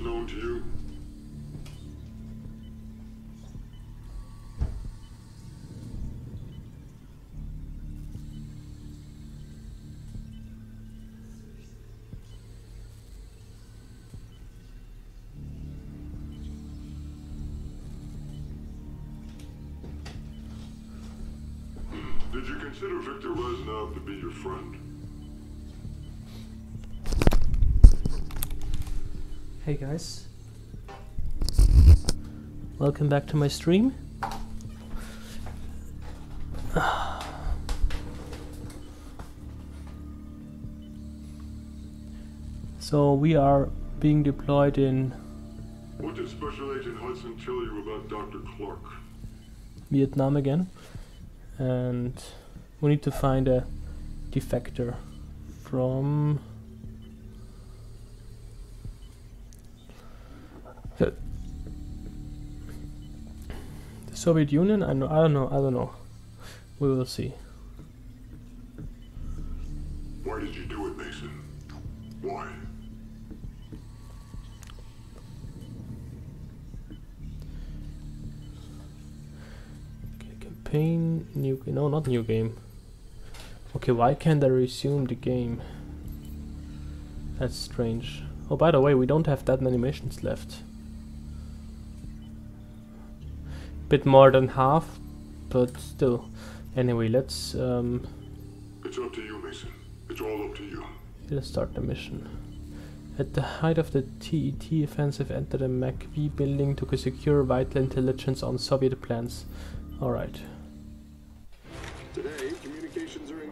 known to you? Did you consider Victor Reznov to be your friend? Hey guys. Welcome back to my stream. So we are being deployed in What did Special Agent Hudson tell you about Dr. Clark? Vietnam again. And we need to find a defector from Soviet Union. I know. I don't know. I don't know. We will see. Why did you do it, Mason? Why? Okay, campaign new. No, not new game. Okay, why can't I resume the game? That's strange. Oh, by the way, we don't have that many missions left. Bit more than half, but still. Anyway, let's um, It's up to you, Mason. It's all up to you. let's start the mission. At the height of the TET offensive, enter the MACV building to secure vital intelligence on Soviet plans. Alright.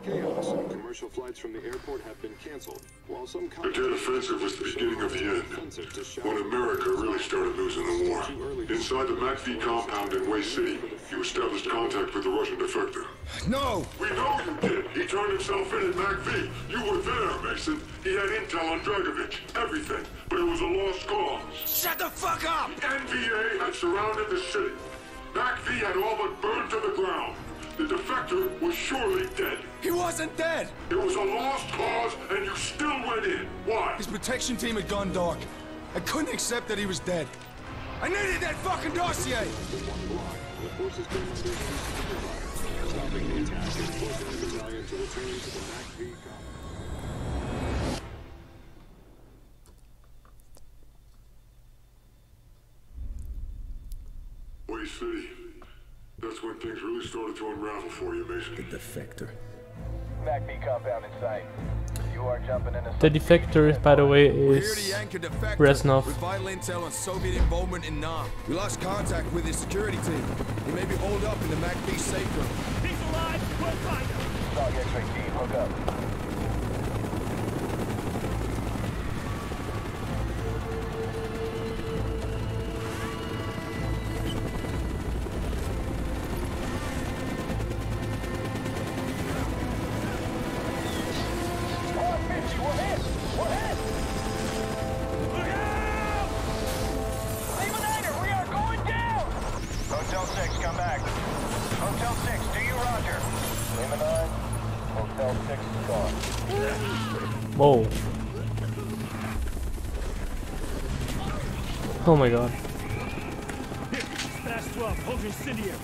Chaos, and commercial flights from the airport have been canceled. While some The Tet Offensive was the beginning of the end. When America really started losing the war. Inside the MACV compound in Hue City, you established contact with the Russian defector. No! We know you did. He turned himself in at MACV. You were there, Mason. He had intel on Dragovich. Everything. But it was a lost cause. Shut the fuck up! The NVA had surrounded the city. MACV had all but burned to the ground. The defector was surely dead. He wasn't dead! It was a lost cause, and you still went in. Why? His protection team had gone dark. I couldn't accept that he was dead. I needed that fucking dossier! The forces came under siege stopping the attack and forcing the battalion to return to the MACV compound. Hue City. That's when things really started to unravel for you, Mason. The defector. MACV compound in sight. You are jumping into The defector, by the way, We're here to is yank Reznov. with vital intel on Soviet involvement in Nam. We lost contact with his security team. He may be holed up in the MACV safe room. Dog X-ray team. Hook up. Hotel 6 is gone. whoa. Oh my god. Fast 12, hold your incendiaries.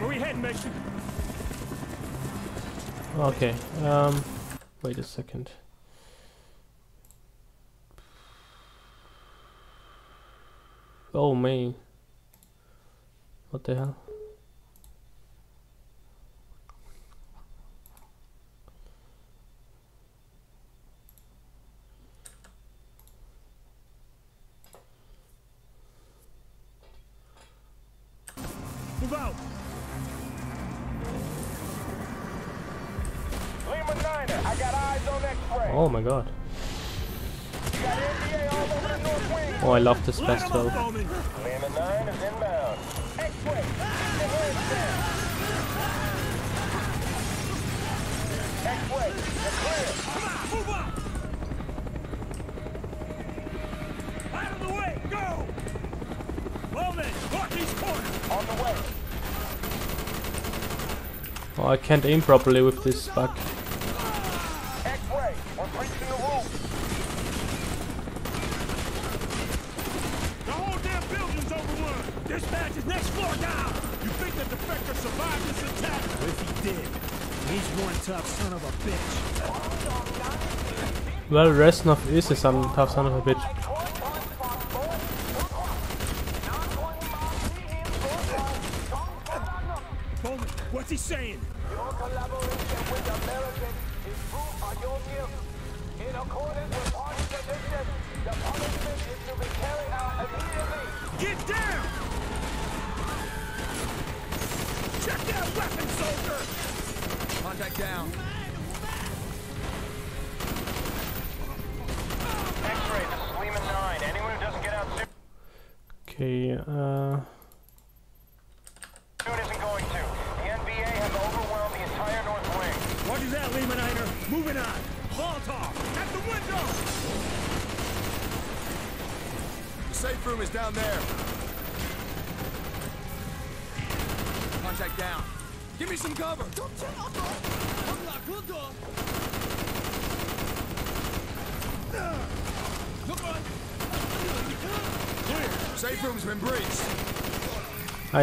Where we heading, Mason? Okay. Um. Wait a second. Oh me. What the hell? Love this Let fast 'em up, 12. Bowman! Lima 9 is inbound. X-ray, you're clear. Move up! Out of the way, go! On the way. Oh, I can't aim properly with this bug. X-ray, we're breaching the roof. Next floor down! You think the defector survived this attack? If he did, he's one tough son of a bitch. Well, Reznov is a son, tough son of a bitch.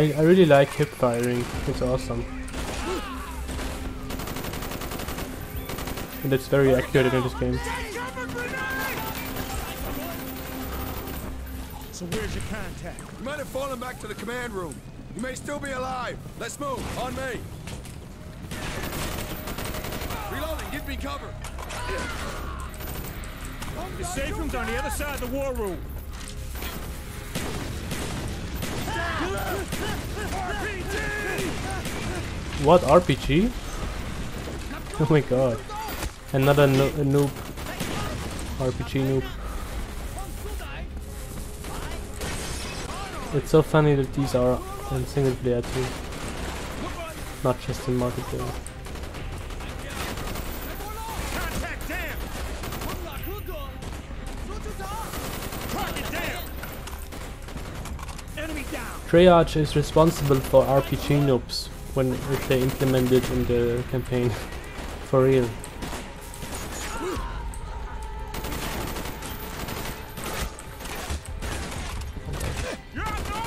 I, I really like hip firing. It's awesome. And it's very accurate in this game. So where's your contact? You might have fallen back to the command room. You may still be alive. Let's move. On me. Reloading. Give me cover. The safe room's on the other side of the war room. What RPG? Oh my god. Another no noob. RPG noob. It's so funny that these are in single player too. Not just in multiplayer. Treyarch is responsible for RPG noobs when if they implement it in the campaign. For real. You're up, no!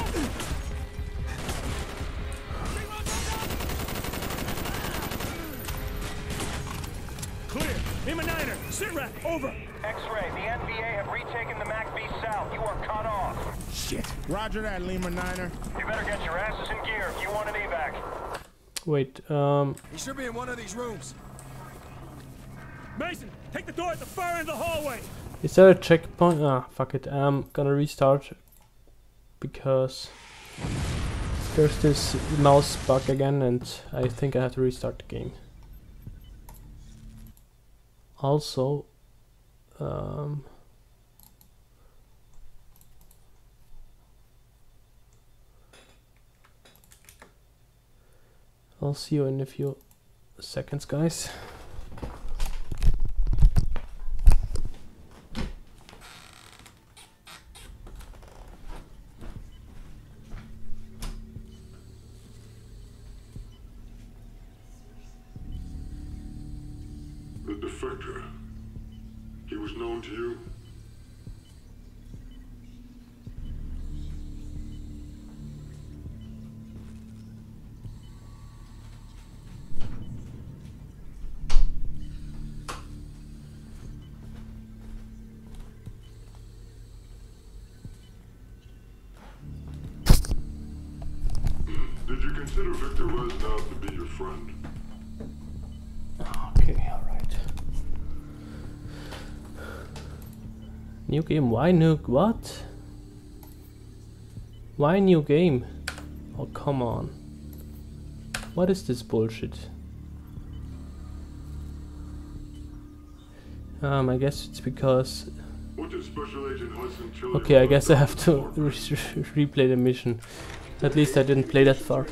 Clear. Lima Niner, sit rep, over. X-ray, the NVA have retaken the MACV South. You are cut off. Shit. Roger that, Lima Niner. You better get your asses in gear if you want an evac. Wait, um, He should be in one of these rooms. Mason, take the door at the far end of the hallway. is there a checkpoint? Ah, fuck it. I'm gonna restart because there's this mouse bug again, and I think I have to restart the game. Also, um, I'll see you in a few seconds, guys. New game, why new, what? Why new game? Oh, come on. What is this bullshit? Um, I guess it's because... What did Special Agent Hudson tell you Okay, I guess I have to Parker? re replay the mission. At least I didn't play that far.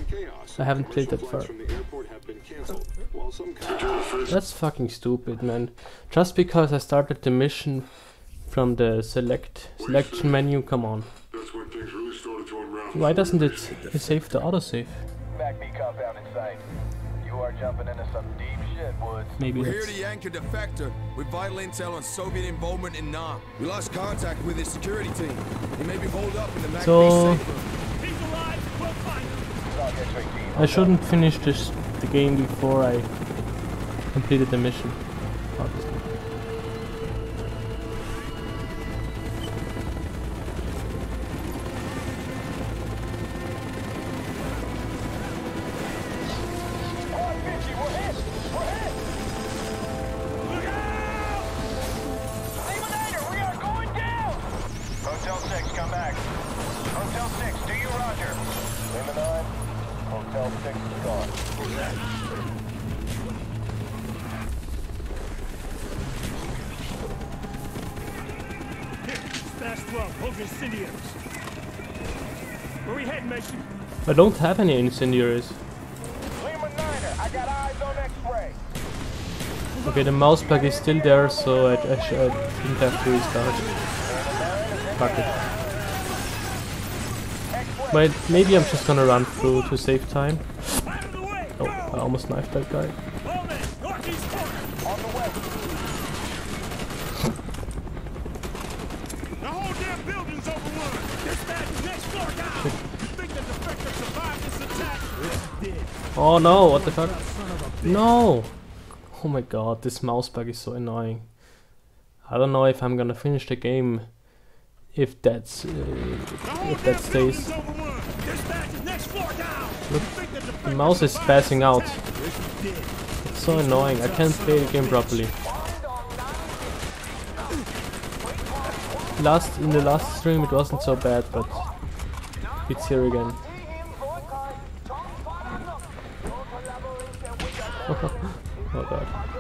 I haven't played that far. From the airport have been canceled, while some Did you ever face That's fucking stupid, man. Just because I started the mission from the select selection menu, come on. That's when things really started to unravel. Why doesn't it save the autosave? MACV compound in sight. You are jumping into some deep shit, Woods. Maybe We're here to yank a defector with vital intel on Soviet involvement in Nam. We lost contact with his security team. He may be holed up in the MACV So- safe room. He's alive. Well I shouldn't finish this the game before I completed the mission. Obviously. I don't have any incendiaries. Lima 9er, I got eyes on X-ray. Okay, the mouse bug is still there, so I, I, sh- I didn't have to restart. Fuck it. Wait, maybe I'm just gonna run through to save time. Oh, I almost knifed that guy. Bowman, northeast corner! On the way. The whole damn building's overrun! Dispatch, next floor down! You think the defector survived this attack? Yes, he did. Oh no, what the fuck? No! Oh my god, this mouse bug is so annoying. I don't know if I'm gonna finish the game if that's uh, if that stays. Look, the mouse is passing out. It's so annoying. I can't play the game properly. Last in the last stream it wasn't so bad, but it's here again. oh god.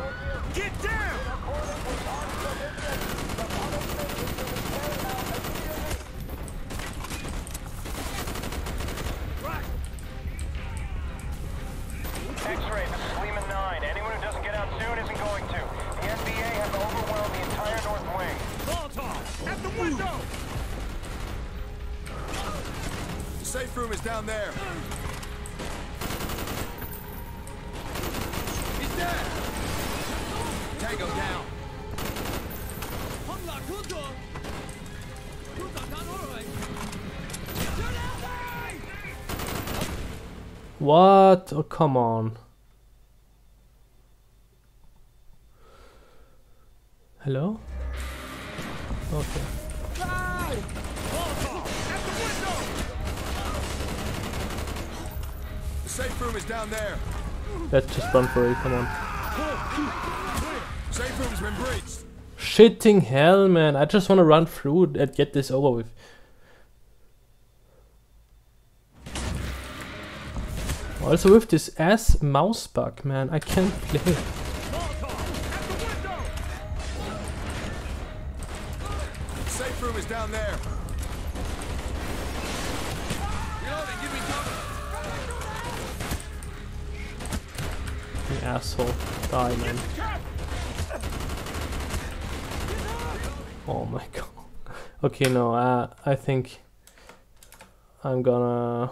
Come on. Hello? Okay. Molotov, at the window! The safe room is down there. Let's just run for it, come on. Safe room's been breached. Shitting hell, man. I just want to run through and get this over with. Also with this ass mouse bug, man, I can't play. Molotov, at the window! The safe room is down there. Reloading, give me cover. You asshole. Die, man. Oh my god. Okay, no, uh, I think I'm gonna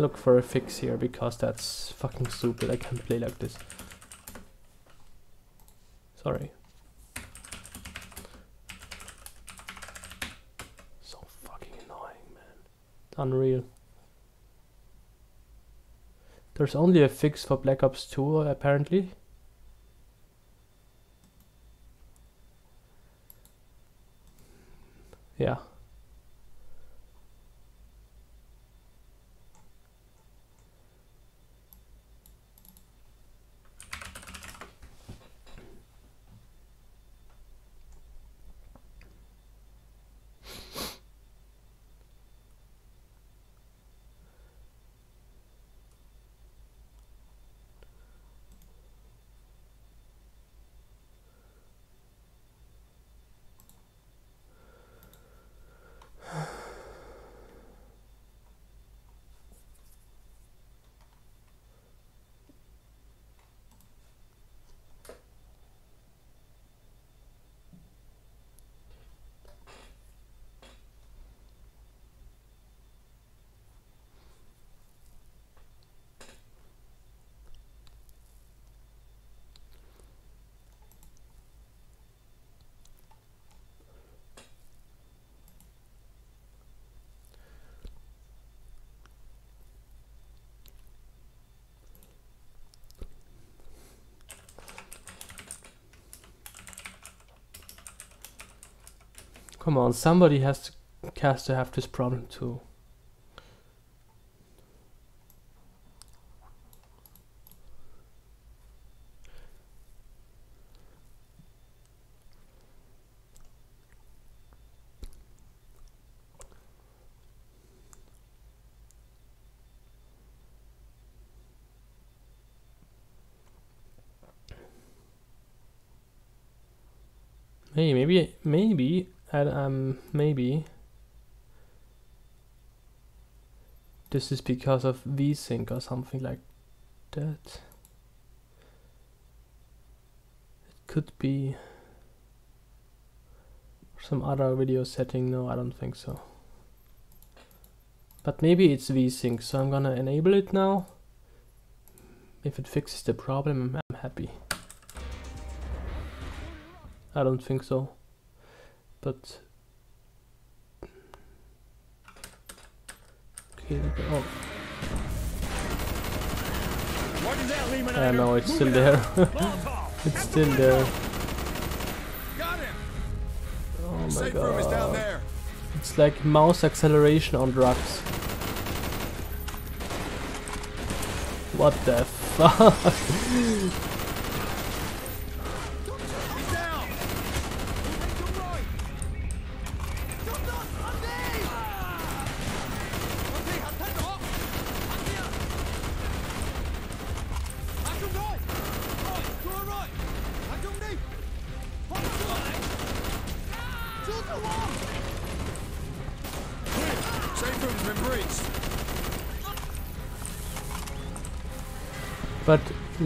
look for a fix here because that's fucking stupid. I can't play like this. Sorry. So fucking annoying, man. Unreal. There's only a fix for Black Ops 2 apparently. Yeah. Come on, somebody has to has to have this problem too. Hey, maybe, maybe, and um, maybe this is because of VSync or something like that. It could be some other video setting. No, I don't think so. But maybe it's VSync, so I'm gonna enable it now. If it fixes the problem, I'm happy. I don't think so. But oh, What is that, I know it's still there. it's still there. Got him! Oh my Safe room is down god. there. It's like mouse acceleration on drugs. What the fuck?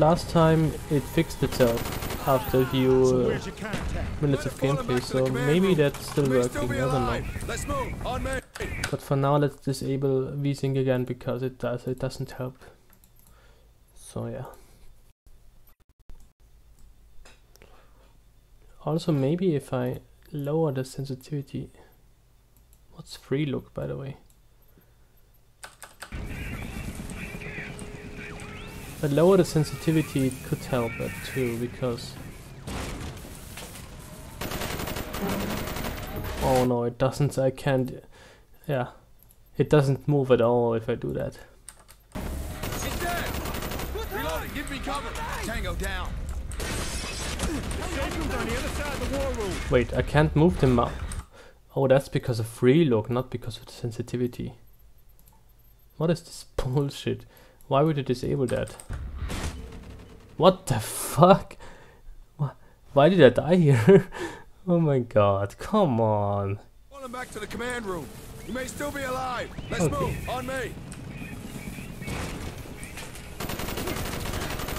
Last time it fixed itself after a few uh, Where's your contact? minutes of gameplay, back to the so maybe that's still working, I don't know. Let's move. On. But for now let's disable VSync again because it does it doesn't help. So yeah. Also maybe if I lower the sensitivity what's free look by the way? Lower the sensitivity it could help that too because Oh no it doesn't I can't yeah. It doesn't move at all if I do that. Dead. Reloading. Give me cover. Tango down. Safe room's on the other side of the war room. Wait, I can't move the mouse. Oh, that's because of free look, not because of the sensitivity. What is this bullshit? Why would it disable that? What the fuck? Why did I die here? oh my god, come on. Pull him back to the command room. You may still be alive. Let's Okay. move. On me.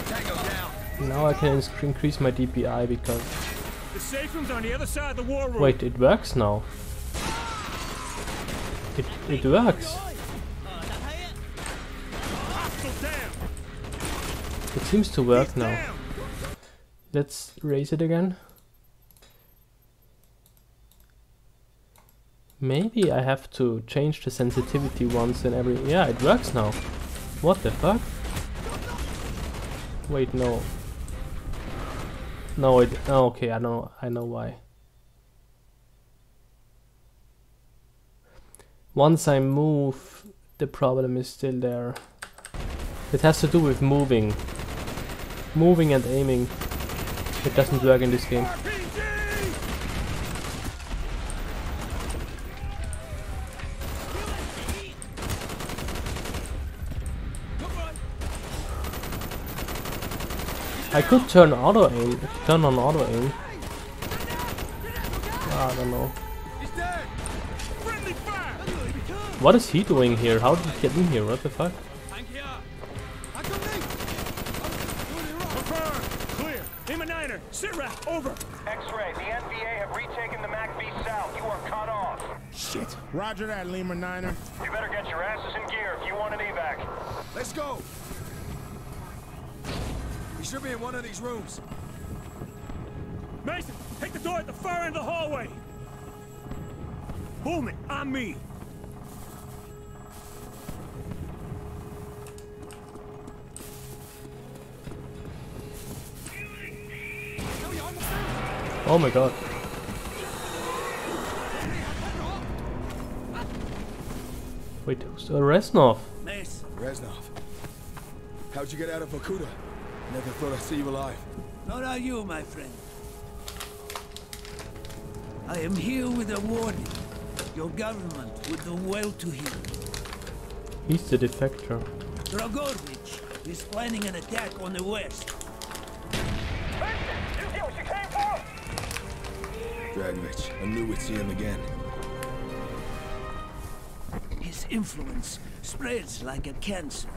Tango down. Now I can increase my DPI because... The safe room's on the other side of the war room. Wait, it works now. It, it works. Seems to work now. Let's raise it again. Maybe I have to change the sensitivity once in every... Yeah, it works now. What the fuck? Wait, no. No, it... Oh, okay, I know, I know why. Once I move, the problem is still there. It has to do with moving. Moving and aiming. It doesn't work in this game. I could turn auto aim, turn on auto aim. Ah, I don't know. What is he doing here? How did he get in here? What the fuck? Lima Niner. Sitrep, over. X-ray, the NVA have retaken the MACV South. You are cut off. Shit. Roger that, Lima Niner. You better get your asses in gear if you want an evac. Let's go. He should be in one of these rooms. Mason, take the door at the far end of the hallway. Pullman, on me. Oh my god. Wait, who's uh, Reznov? Reznov. How'd you get out of Vorkuta? Never thought I'd see you alive. Nor are you, my friend. I am here with a warning. Your government would do well to hear. He's the defector. Dragovich is planning an attack on the west. Dragovich, I knew we'd see him again. His influence spreads like a cancer.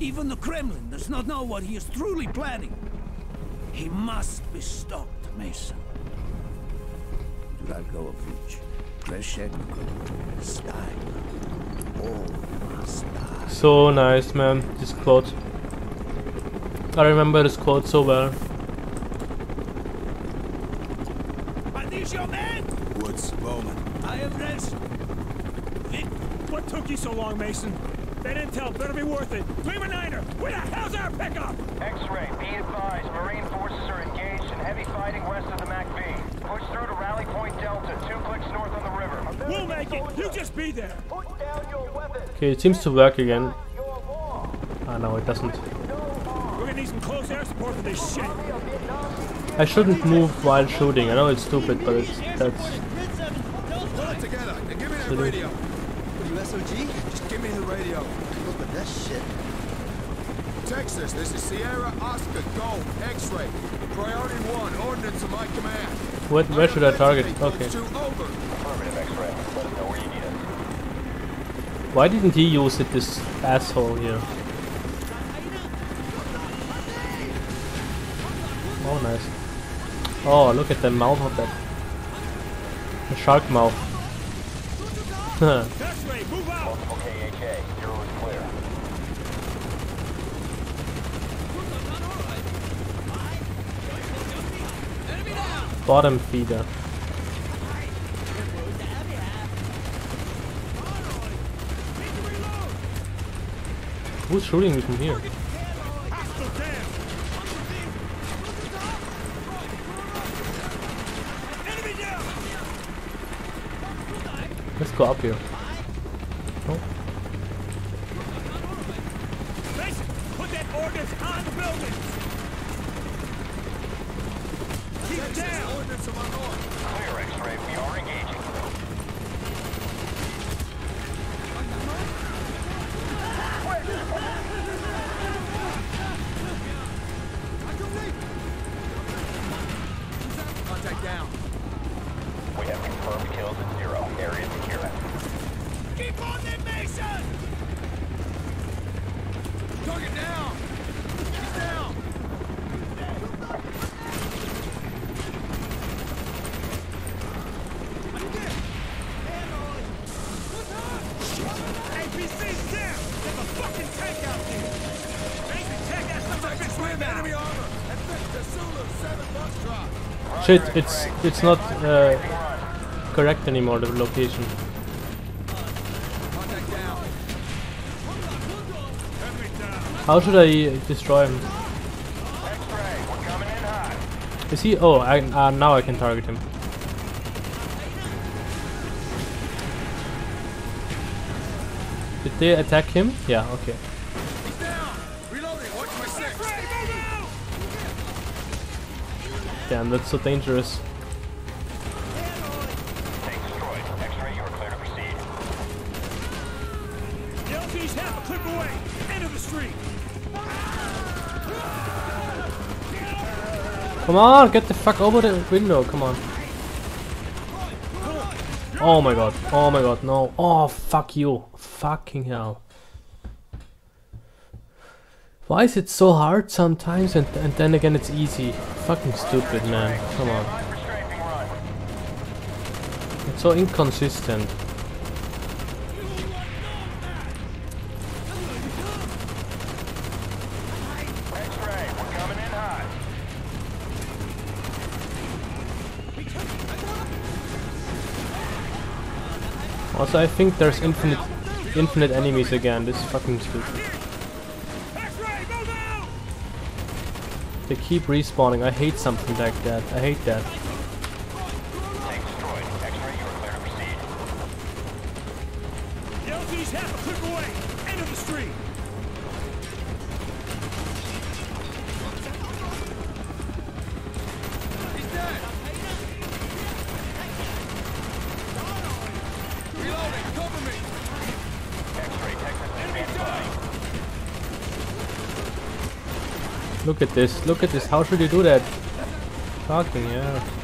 Even the Kremlin does not know what he is truly planning. He must be stopped, Mason. Dragovich, Kravchenko, Steiner, all must die. So nice, man. This quote. I remember this quote so well. Are your men? Woods, Bowman. I am Reznov. Vic, What took you so long, Mason? That intel better be worth it. Dreamer Niner, where the hell's our pickup? X-ray, be advised. Marine forces are engaged in heavy fighting west of the MACV. Push through to Rally Point Delta, two clicks north on the river. We'll make it. You just be there. Put down your weapons. Okay, it seems to work again. Your war. Ah, no, it doesn't. We're gonna need some close air support for this shit. I shouldn't move while shooting. I know it's stupid, but it's that's. Pull it together and give me that radio. What are you, SOG? Just give me the radio. Look at that shit. Texas, this is Sierra Oscar Gold X-ray. Priority one, ordnance to my command. Where, where should I target? Okay. two, over. Affirmative, X-ray. Let us know where you need us. Why didn't he use it, this asshole here? Oh, nice. Oh, look at the mouth of that. The shark mouth. Bottom feeder. Who's shooting me from here? Hostile down. Enemy down. Let's up here. Oh, put that ordnance on the building. Keep down. Ordnance to my north. Clear, X-ray. We are engaging. Contact down. We have confirmed kills at zero. Area secure. Keep on them, Mason! Target down. He's down. APC's down. There's a fucking tank out here. Mason, check that son of a bitch right. Enemy armor. At Victor Zulu, seven Foxtrot. shit! It's it's not uh, correct anymore. The location. Contact down. Enemy down. How should I destroy him? Is he? Oh, I, uh, now I can target him. Did they attack him? Yeah. Okay. Damn, that's so dangerous. Come on, get the fuck over the window. Come on. Oh my god. Oh my god. No. Oh, fuck you. Fucking hell. Why is it so hard sometimes and, and then again it's easy? Fucking stupid, man. Come on. It's so inconsistent. X-ray. We're coming in hot. Also, I think there's infinite, infinite enemies again. This is fucking stupid. They keep respawning. I hate something like that. I hate that. Look at this. Look at this. How should you do that? Fucking yeah.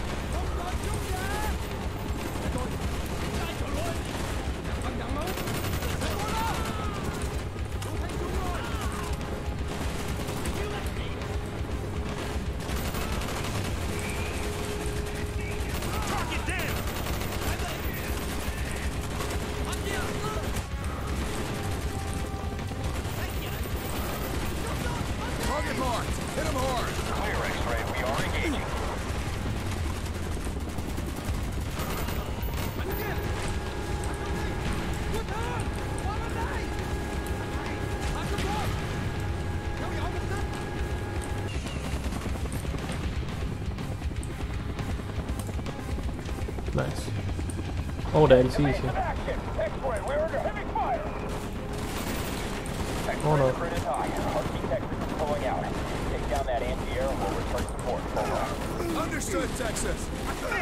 We'll return support. Hold on. Understood, Texas. Second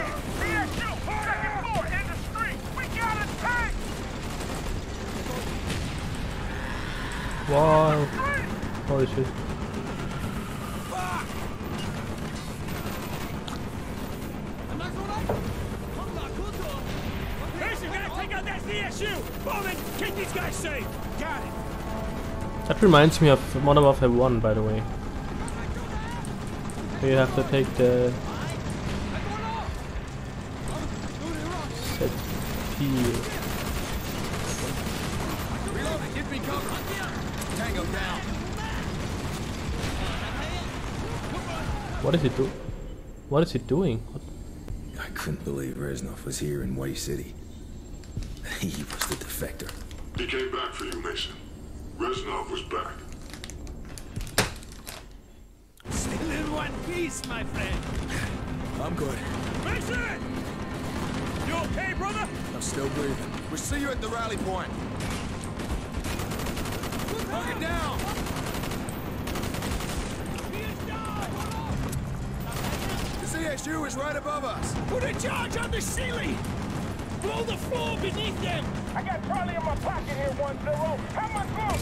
floor, in the street! We got a tank! Wow. Holy shit. Reminds me of Modern Warfare 1, by the way. Where you have to take the set piece. Reloading. Me cover. Tango down. What is it do? What is it doing? What? I couldn't believe Reznov was here in Hue City. He was the defector. He came back for you, Mason. Reznov was back. Still in one piece, my friend. I'm good. Mason! You okay, brother? I'm still breathing. We'll see you at the rally point. Target down. The CSU is right above us. Put a charge on the ceiling! Blow the floor beneath them! I got Charlie in my pocket here, one zero. How much room?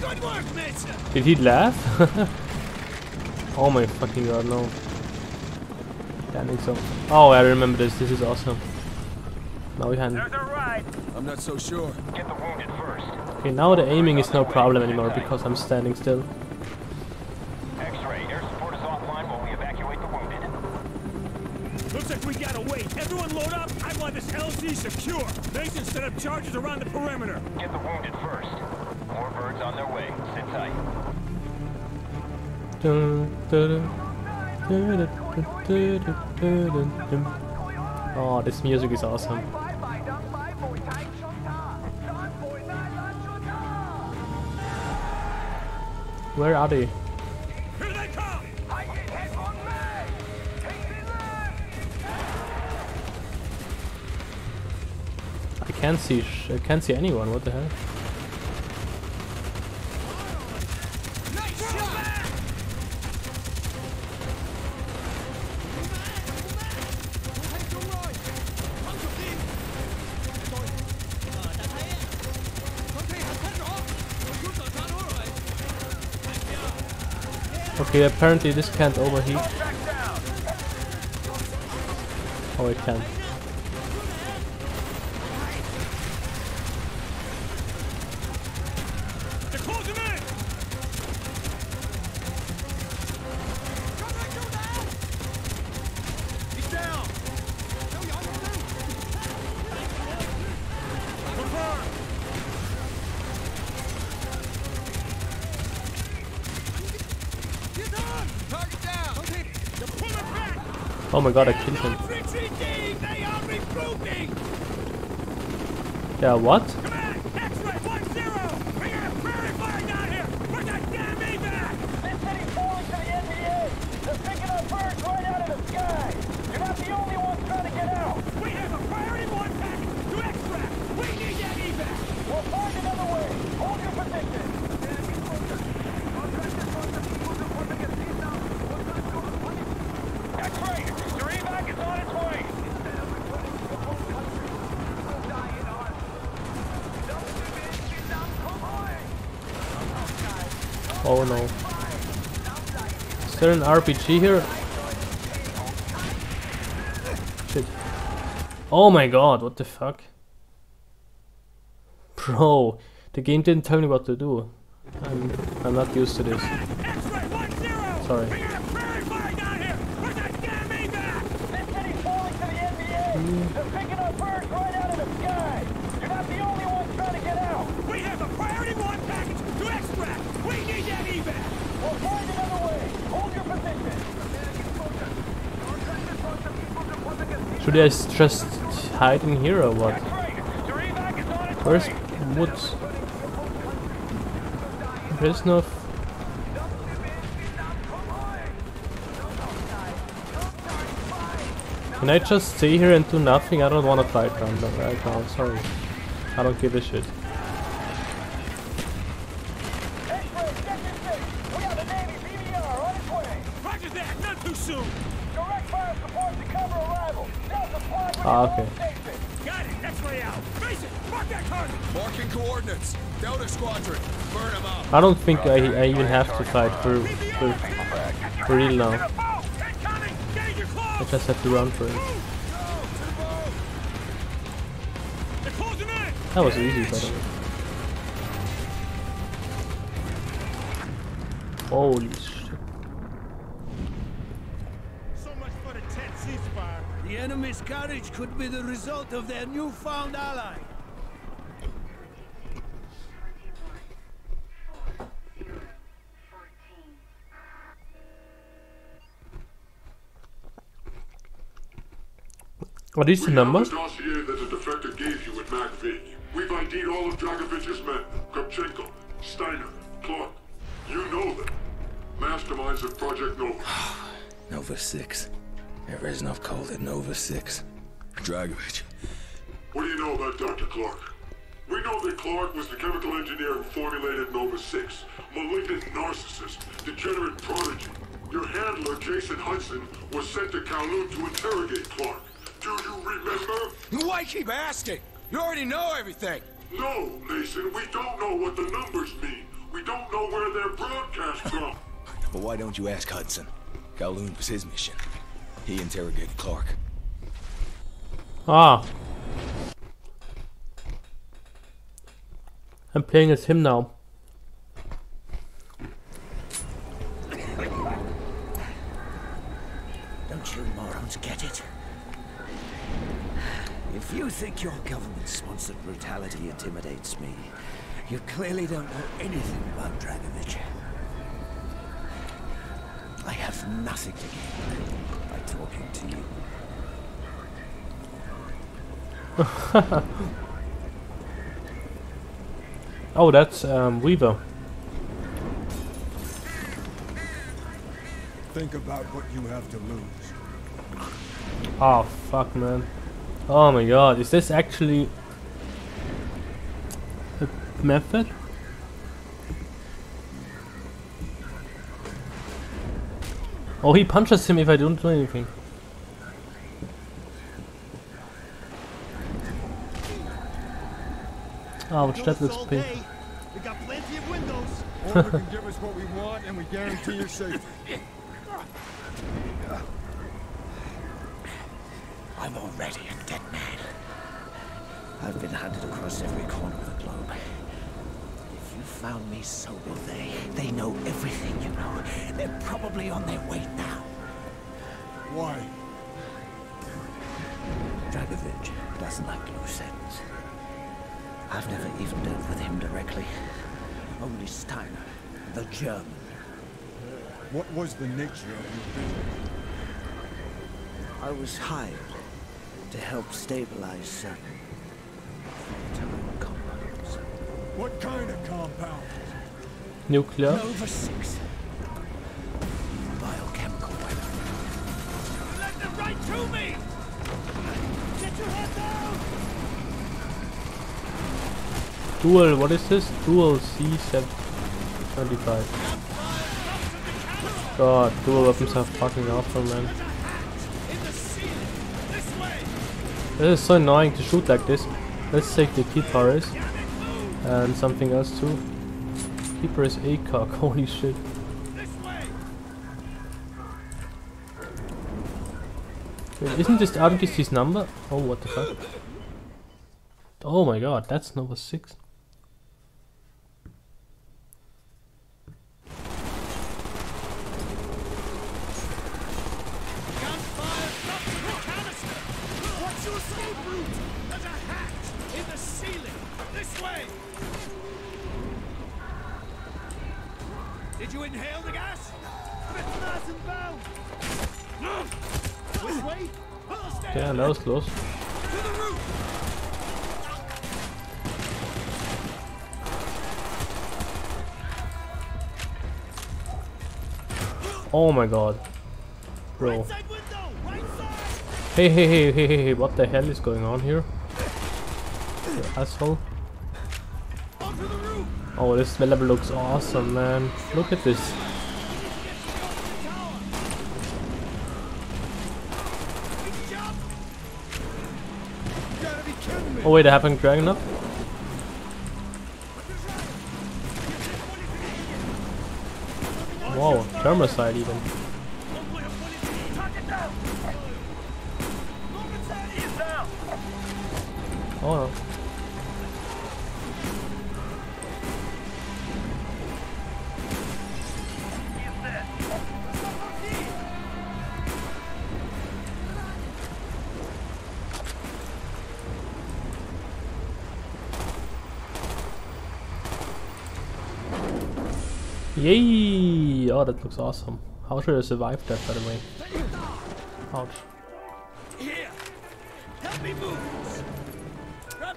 Good work, Mason. Did he laugh? oh my fucking god, no. Yeah, I think so. Oh, I remember this. This is awesome. Now we can. There's a ride. I'm not so sure. Get the wounded first. Okay, now the aiming is no problem anymore because I'm standing still. Oh, this music is awesome. Where are they? I can't see. I can't see anyone. What the hell? Okay, apparently this can't overheat. Oh, it can. They're closing in! He's down. Confirmed! Target down. They're pulling back! Oh my god, I killed him. They are regrouping! Yeah, what? Command! X-ray 1-0! We got a prairie fire down here! Put that damn evac! This city's falling to the NVA. They're picking up birds right out of the sky. You're not the only ones trying to get out. We have a priority one package to Oh no. Is there an RPG here? Shit. Oh my god, what the fuck? Bro, the game didn't tell me what to do. I'm, I'm not used to this. X-ray one zero. Sorry. We got a prairie fire down here. Where's that damn evac? This city's falling to the NVA. They're picking up birds right out of the sky. You're not the only ones trying to get out. We have a priority one package to extract. We need that evac. We'll find another way. Hold your position. Should I just hide in here or what? Where's woods? There's no. Can I just stay here and do nothing? I don't want to fight no, right now. Sorry. I don't give a shit. X-ray, check your six. We have a Navy BDR on its way. Roger that. Not too soon. Direct fire support to cover arrival. Delta fly Ah, okay. Got it. X-ray out. Face it. Mark that target. Marking coordinates. Delta Squadron. Burn them up. I don't think I, I even have to fight for, for, for real now. Boat. Incoming. Get in your I just have to run for it. They're closing in. That was easy, by the way. Holy the of their newfound ally. Are these the We have numbers? the dossier that the defector gave you at MACV. We've ID'd all of Dragovich's men. Kravchenko, Steiner, Clark. You know them. Masterminds of Project Nova. Nova 6. Reznov called it Nova 6. Dragovich. What do you know about Dr. Clark? We know that Clark was the chemical engineer who formulated Nova 6. Malignant narcissist, degenerate prodigy. Your handler, Jason Hudson, was sent to Kowloon to interrogate Clark. Do you remember? Why keep asking? You already know everything. No, Mason, we don't know what the numbers mean. We don't know where they're broadcast from. But why don't you ask Hudson? Kowloon was his mission. He interrogated Clark. Ah. I'm playing as him now. Don't you morons get it? If you think your government-sponsored brutality intimidates me, you clearly don't know anything about Dragovich. I have nothing to gain by talking to you. Oh, that's um, Weaver. Think about what you have to lose. Oh, fuck, man. Oh my god, is this actually a method? Oh, he punches him if I don't do anything. Ouch, that looks painful. We got plenty of windows. Or we can give us what we want and we guarantee your safety. I'm already a dead man. I've been hunted across every corner of the globe. If you found me so will they. They know everything, you know. They're probably on their way now. Why? Dragovich doesn't like loose ends. I've never even dealt with him directly. Only Steiner, the German. What was the nature of your business? I was hired to help stabilize certain volatile compounds. What kind of compound? Nuclear? Nova 6. Biochemical weapon. Let them right to me. Get your head down. Dual, what is this? Dual CZ75. God, dual weapons are fucking awful, man. This is so annoying to shoot like this. Let's take the Kiparis and something else too. Kiparis ACOG, holy shit. Wait, isn't this RPG's number? Oh, what the fuck? Oh my god, that's number 6. Close. Oh my god. Bro. Hey, hey, hey, hey, hey, what the hell is going on here? You asshole. Oh, this level looks awesome, man. Look at this. Oh wait, I haven't dragon up? Wow, side even. That looks awesome. How should I survive that, by the way? Ouch. Here. Help me move.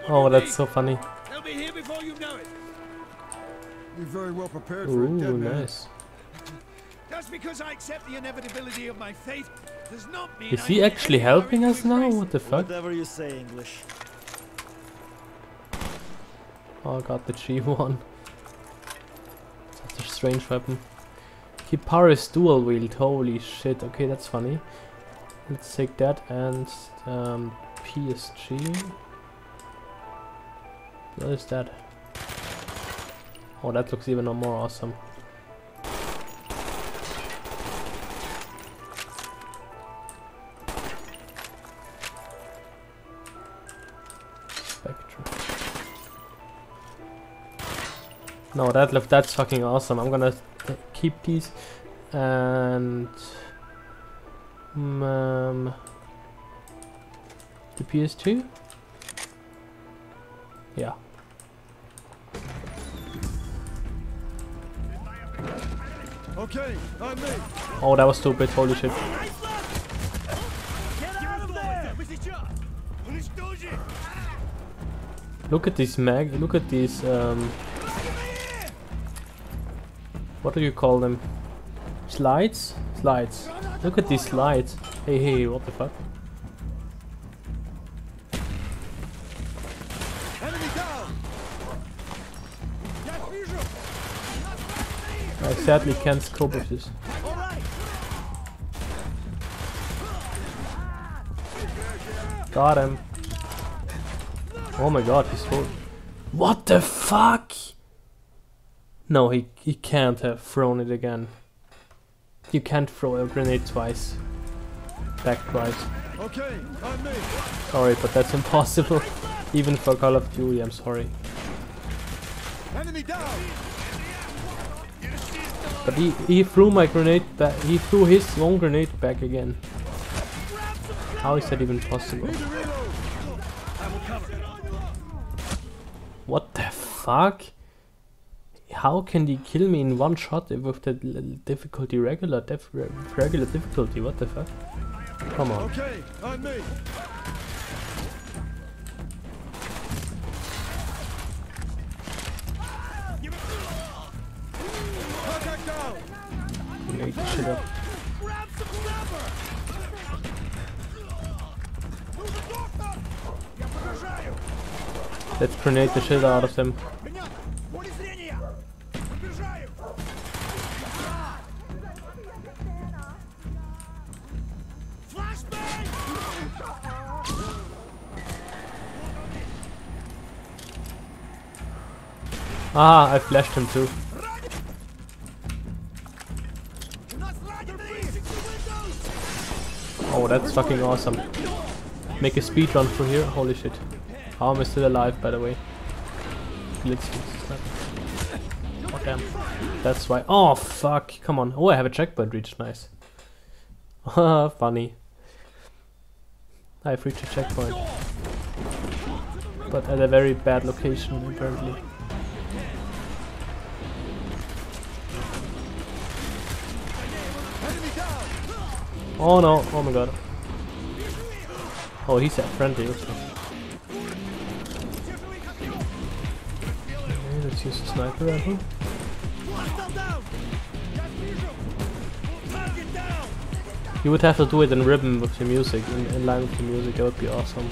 Oh, that's need. so funny. They'll be here before you know it. You're very well prepared for a dead Ooh, man. nice. Just because I accept the inevitability of my fate does not mean Is he need actually helping us now? What the fuck? Whatever you say, English. Oh god, the G1. Such a strange weapon. Kiparis dual wield, holy shit. Okay, that's funny. Let's take that and um, PSG. What is that? Oh, that looks even more awesome. Spectre. No, that left that's fucking awesome. I'm gonna keep these and um, the PS2 yeah okay I'm in. oh that was stupid holy shit Look at this mag, look at this. um, what do you call them? Slides? Slides. Look at these slides. Hey, hey, what the fuck? I sadly can't scope with this. Got him. Oh my god, he's full. What the fuck? No, he, he can't have thrown it again. You can't throw a grenade twice. Back twice. Okay. Sorry, but that's impossible. Even for Call of Duty, I'm sorry. Enemy down. But he, he threw my grenade back. He threw his own grenade back again. How is that even possible? Need to reload. What the fuck? how can he kill me in one shot with the difficulty regular, def, regular difficulty? What the fuck? Come on. Okay, on me. Let's grenade the shit out of them. Ah, I flashed him too. Oh, that's fucking awesome. Make a speed run through here. Holy shit. How am I still alive, by the way? Let's oh, damn. That's why. Oh, fuck. Come on. Oh, I have a checkpoint reached. Nice. Funny. I've reached a checkpoint. But at a very bad location, apparently. Oh no, oh my god. Oh, he's at friendly. Okay. Okay, let's use sniper rifle. You would have to do it in rhythm with the music, in, in line with the music, that would be awesome.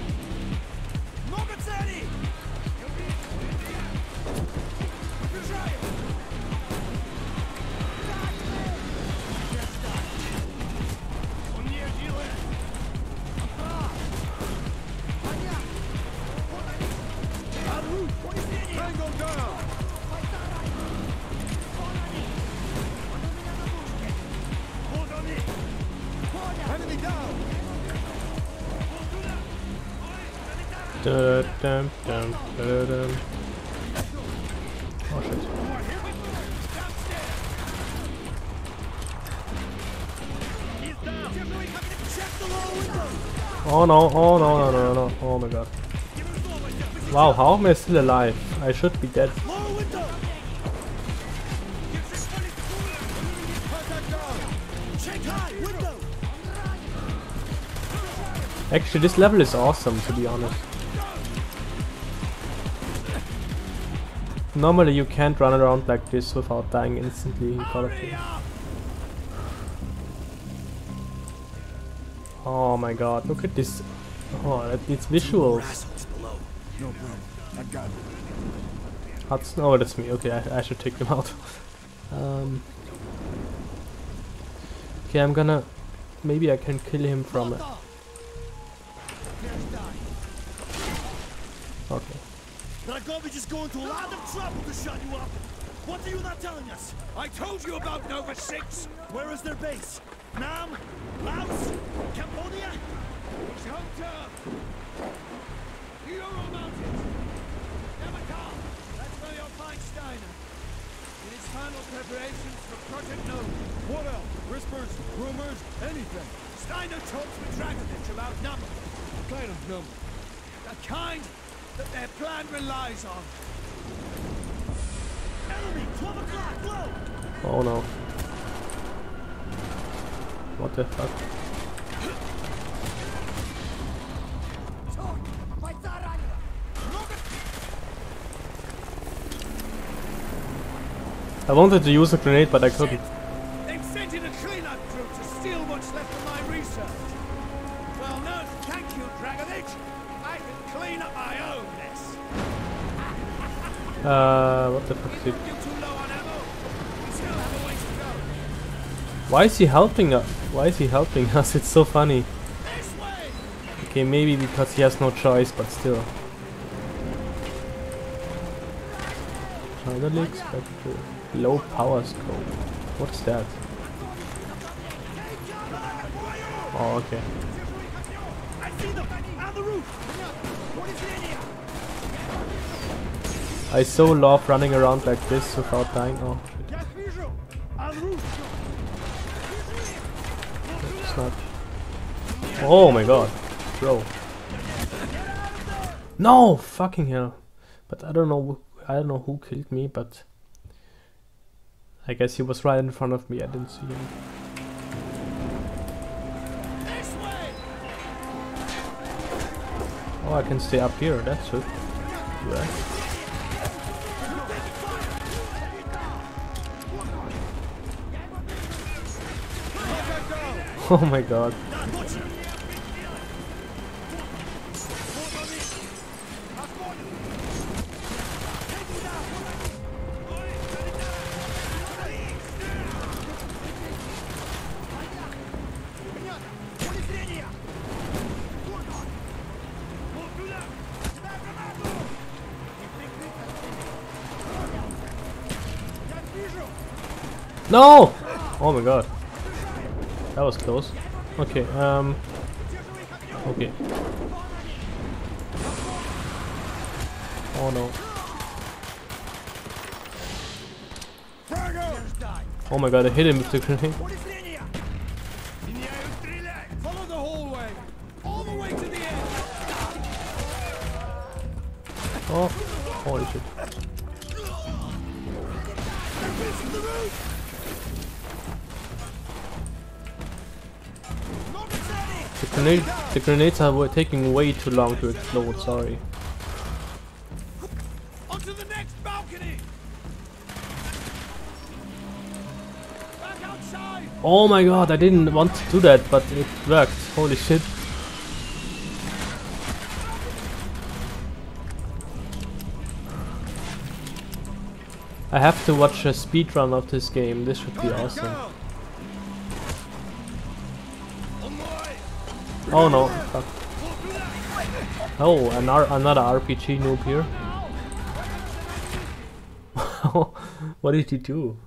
Dun, dun, dun, dun, dun. Oh shit. Oh no, oh no, no, no, no, oh my god. Wow, how am I still alive? I should be dead. Actually, this level is awesome, to be honest. Normally you can't run around like this without dying instantly in Call of Duty. Oh my god, look at this. Oh, that- it's visuals. It. Hudson, oh that's me, okay, I, I should take him out. um, okay, I'm gonna... Maybe I can kill him from... A, Dragovich is going to a lot of trouble to shut you up. What are you not telling us? I told you about Nova 6! Where is their base? Nam? Laos? Cambodia? Choctaw! Ural Mountains! Yamantau! That's where you'll find Steiner. In his final preparations for Project Nova. What else? Whispers, rumors, anything. Steiner talks with Dragovich about number. What kind of number? The kind that their plan relies on. Enemy, 12 o'clock, go! Oh no. What the fuck? I wanted to use a grenade, but I couldn't. Uh, what the fuck is it? Why is he helping us? Why is he helping us? It's so funny. Okay, maybe because he has no choice, but still. Finally expected. Low power scope. What's that? Oh, okay. I so love running around like this without dying. Oh! It's not. Oh my god. Bro. No! Fucking hell. But I don't know. I don't know who killed me, but. I guess he was right in front of me. I didn't see him. Oh, I can stay up here. That's it. Yeah. Oh my god. No! Oh my god. That was close. Okay, um... Okay. Oh no. Oh my god, I hit him with the grenade. Follow grenade, the grenades are taking way too long to explode. Sorry. Onto the next balcony. Back outside. Oh my god, I didn't want to do that, but it worked. Holy shit. I have to watch a speedrun of this game. This should be awesome. Oh no. Fuck. Oh, an another RPG noob here. what did he do?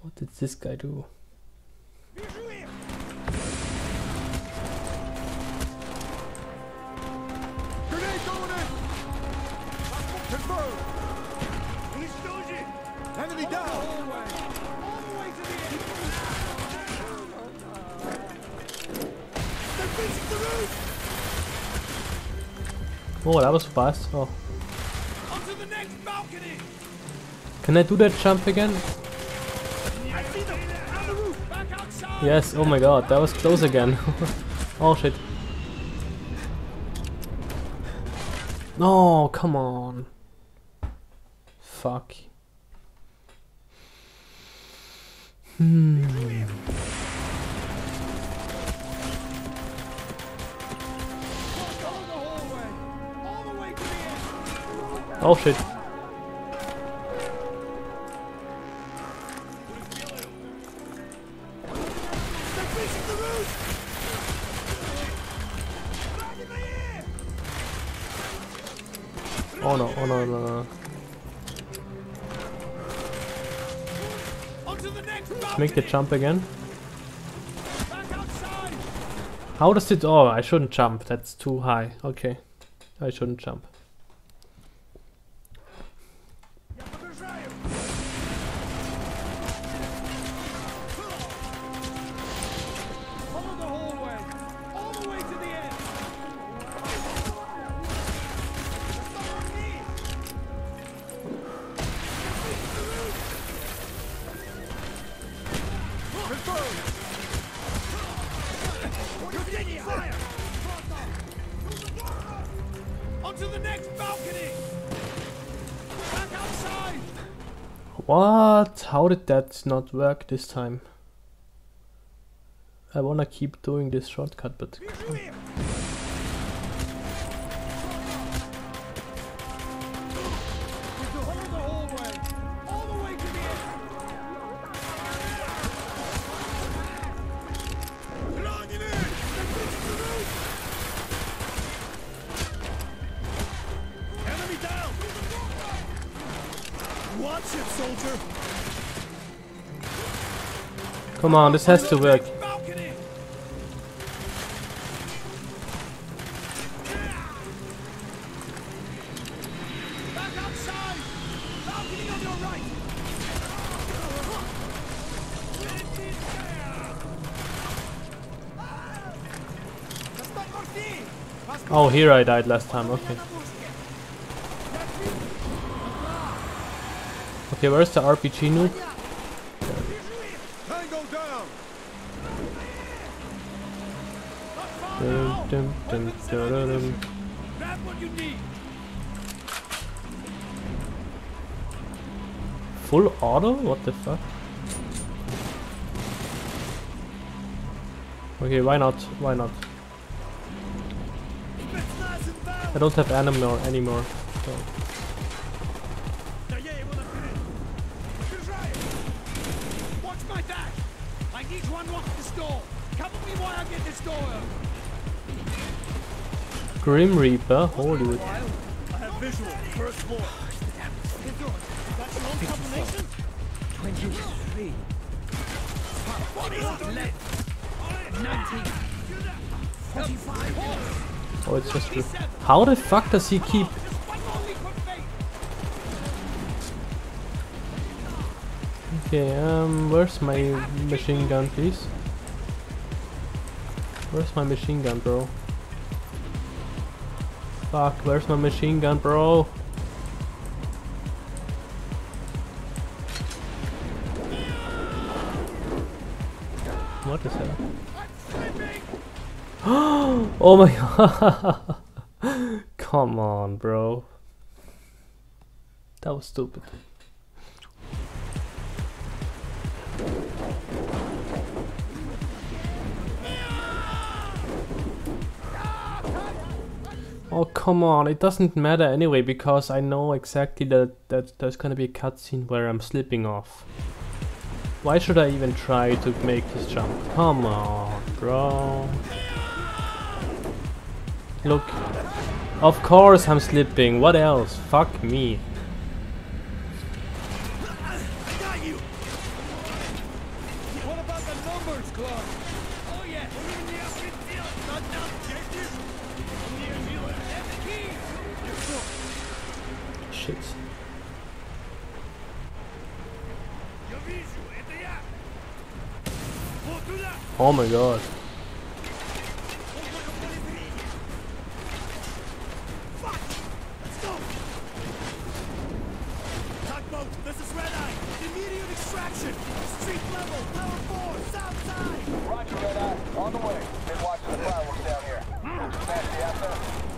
What did this guy do? That was fast. Oh. Can I do that jump again? Yes, oh my god, that was close again. oh shit. No, come on. Fuck. Hmm. Oh, the air. Oh no, oh no, no, no. Make the jump again. How does it? Oh, I shouldn't jump. That's too high. Okay. I shouldn't jump. Did that not work this time? I wanna keep doing this shortcut, but come on, this has to work. Oh, here I died last time. Okay. Okay, where's the RPG noob? Auto? What the fuck? Okay, why not? Why not? I don't have anymore anymore. So. Watch my dash. I need to unlock this door. Cover me while I get this door. Grim Reaper, holy Oh, it's just. How the fuck does he keep? Okay, um, where's my machine gun, please? Where's my machine gun, bro? Fuck, where's my machine gun, bro? Oh my god! Come on, bro. That was stupid. Oh come on, it doesn't matter anyway because I know exactly that, that there's gonna be a cutscene where I'm slipping off. Why should I even try to make this jump? Come on, bro. Look. Of course I'm slipping, what else? Fuck me. Got you! What about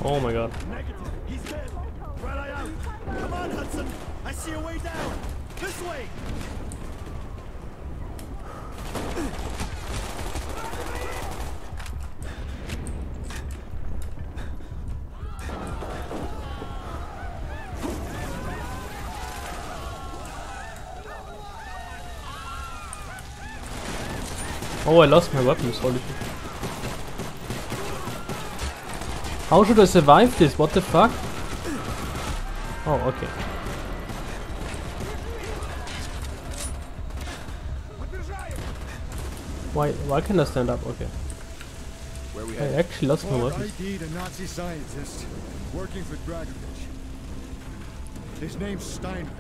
Oh my god. He's dead. Red Eye out. Come on, Hudson. I see a way down. This way. Oh, I lost my weapons, holy shit. How should I survive this? What the fuck? Oh, okay. Why, why can I stand up? Okay. Where we I at? actually lost my Clark weapons. ID'd a Nazi scientist working for Dragovich. His name's Steiner.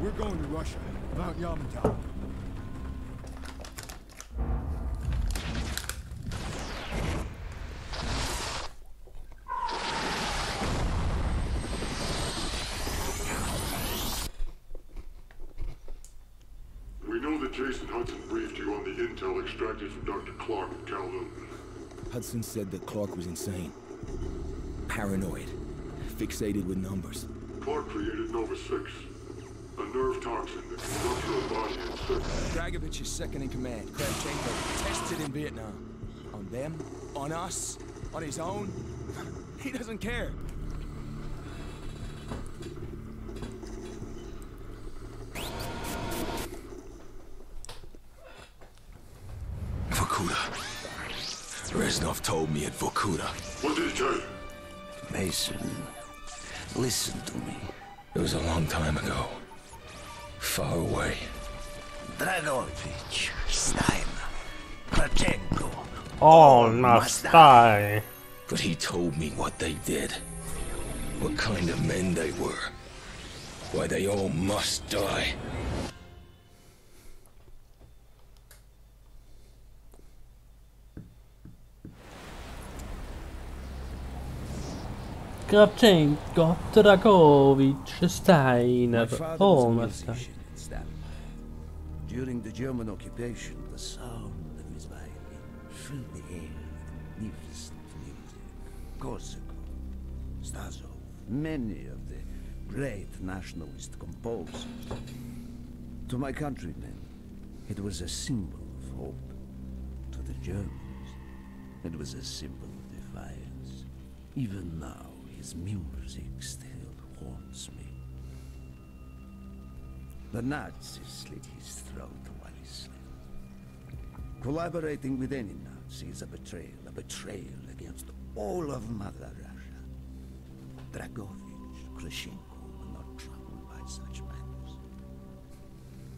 We're going to Russia, Mount Yamantau. We Jason Hudson briefed you on the intel extracted from Dr. Clark at Kowloon. Hudson said that Clark was insane. Paranoid. Fixated with numbers. Clark created Nova 6, a nerve toxin that can rupture a body in seconds. Dragovich is second in command. Kravchenko tested in Vietnam. On them, on us, on his own. He doesn't care. Vorkuta. Reznov told me at Vorkuta. What did he tell you? Mason, listen to me. It was a long time ago. Far away. Dragovich, Steiner, Kravchenko. Oh, must must die. die. But he told me what they did. What kind of men they were. Why they all must die. Kravchenko, Dragovich, My Steiner. father Oh, was a must die. musician in Stalin. During the German occupation, the sound of his violin filled the air with magnificent music. Korsakov, Stasov, many of the great nationalist composers. To my countrymen, it was a symbol of hope. To the Germans, it was a symbol of defiance. Even now, his music still haunts me. The Nazis slit his throat while he slept. Collaborating with any Nazi is a betrayal, a betrayal against all of Mother Russia. Dragovich, Kravchenko were not troubled by such matters.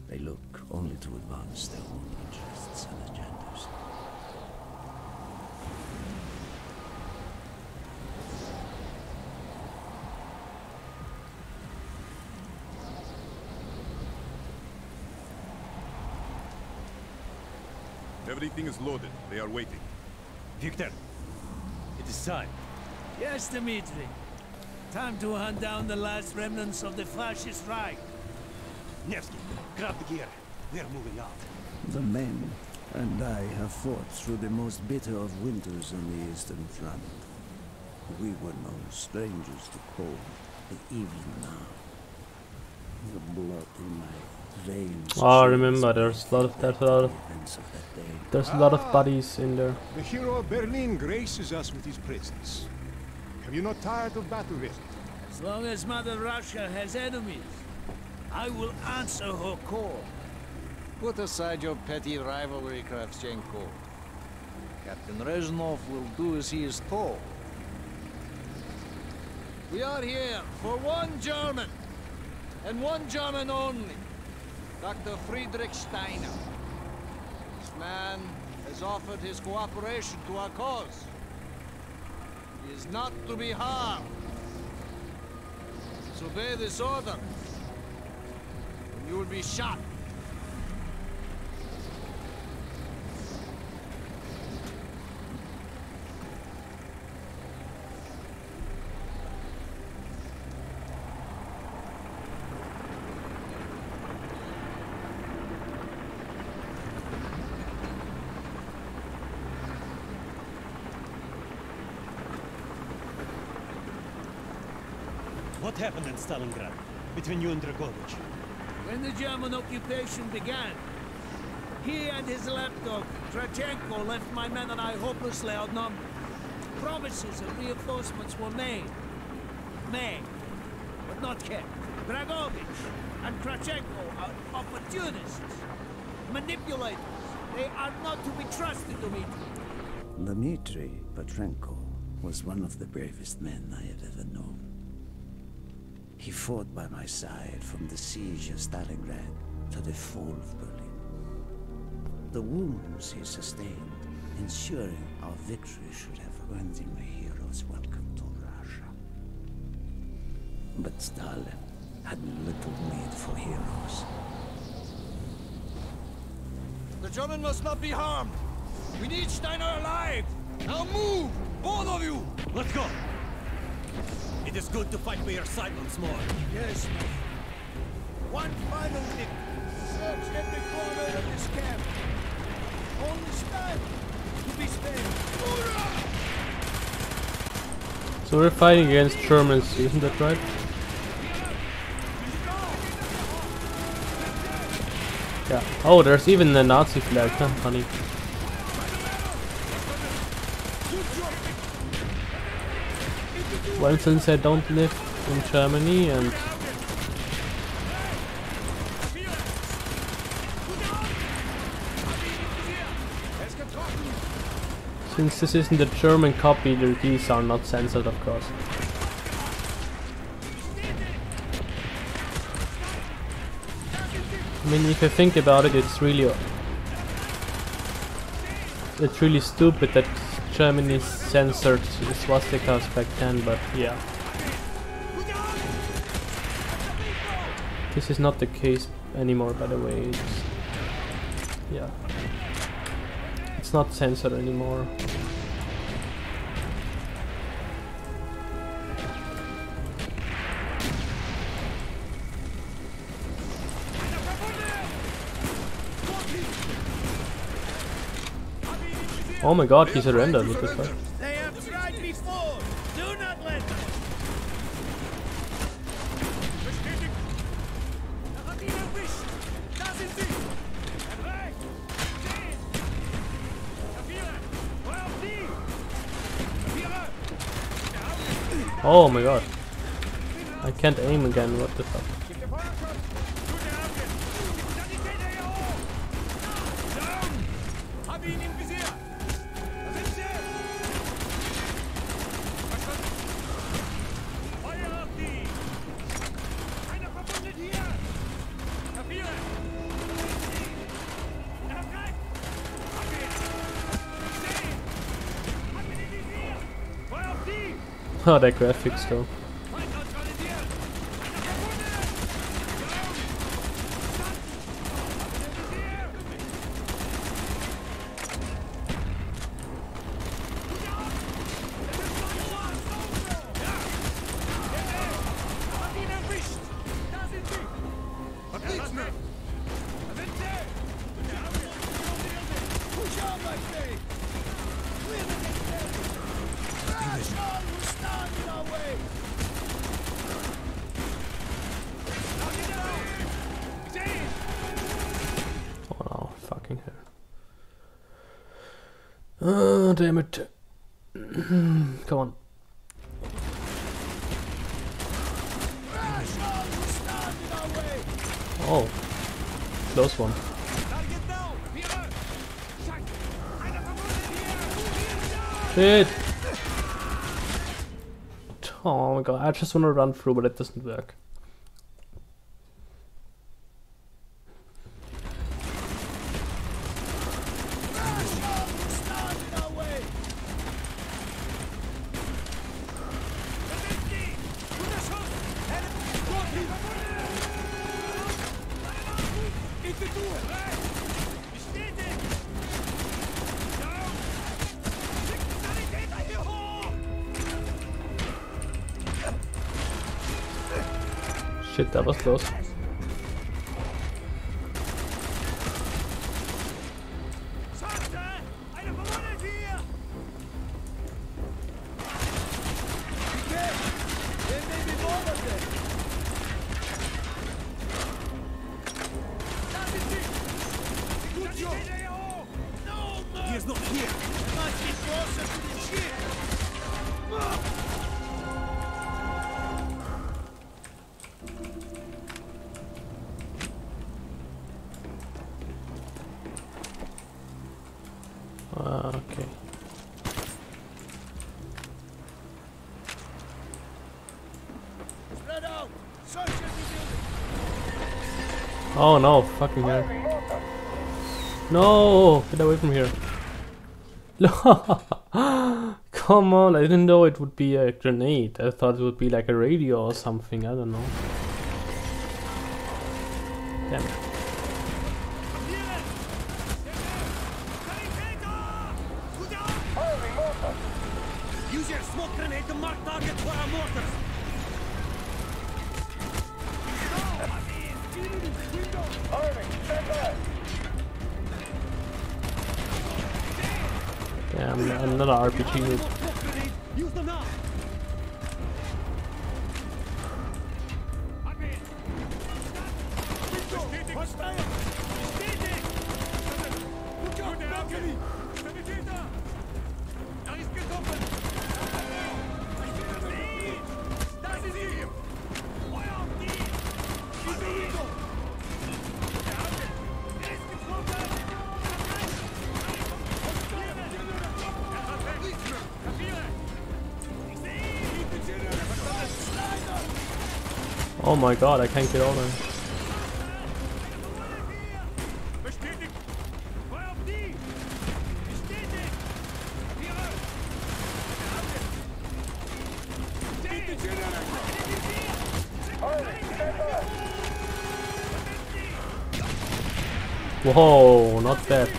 They look only to advance their own interests and agendas. Everything is loaded. They are waiting. Victor, it is time. Yes, Dimitri. Time to hunt down the last remnants of the fascist Reich. Nevsky, grab the gear. We are moving out. The men and I have fought through the most bitter of winters on the Eastern Front. We were no strangers to cold, but even now, the blood in my veins. Ah, oh, I remember. There's a lot of there's a lot of the events of that day. there's a lot of ah. bodies in there. The hero of Berlin graces us with his presence. Have you not tired of battle yet? As long as Mother Russia has enemies, I will answer her call. Put aside your petty rivalry, Kravchenko. Captain Reznov will do as he is told. We are here for one German, and one German only. Dr. Friedrich Steiner. This man has offered his cooperation to our cause. He is not to be harmed. Disobey this order, and you will be shot. What happened in Stalingrad between you and Dragovich? When the German occupation began, he and his lapdog, Kravchenko, left my men and I hopelessly outnumbered. Promises of reinforcements were made. Made, but not kept. Dragovich and Kravchenko are opportunists, manipulators. They are not to be trusted, Dmitri. Dmitri Petrenko was one of the bravest men I have ever known. He fought by my side from the siege of Stalingrad to the fall of Berlin. The wounds he sustained, ensuring our victory should have earned him a hero's welcome to Russia. But Stalin had little need for heroes. The German must not be harmed. We need Steiner alive. Now move, both of you. Let's go! It is good to fight by your side once more. Yes, mate. One final thing. Search every corner of this camp. Only time to be spared. So we're fighting against Germans, isn't that right? Yeah. Oh, there's even the Nazi flag, huh? Funny. Well, since I don't live in Germany and since this isn't a German copy, the- these are not censored, of course. I mean, if you think about it, it's really it's really stupid that Germany censored the swastikas back then, but yeah. This is not the case anymore, by the way. It's, yeah. It's not censored anymore. Oh my god, he surrendered, what the fuck? They have tried before. Do not let them. Oh my god. I can't aim again, what the fuck? Oh, the graphics though. Damn it. Come on. Oh. Close one. Shit! Oh my god, I just want to run through, but it doesn't work. Was close. Oh no, fucking hell. No! Get away from here. Come on, I didn't know it would be a grenade. I thought it would be like a radio or something, I don't know. My god, I can't get over. Whoa, not that.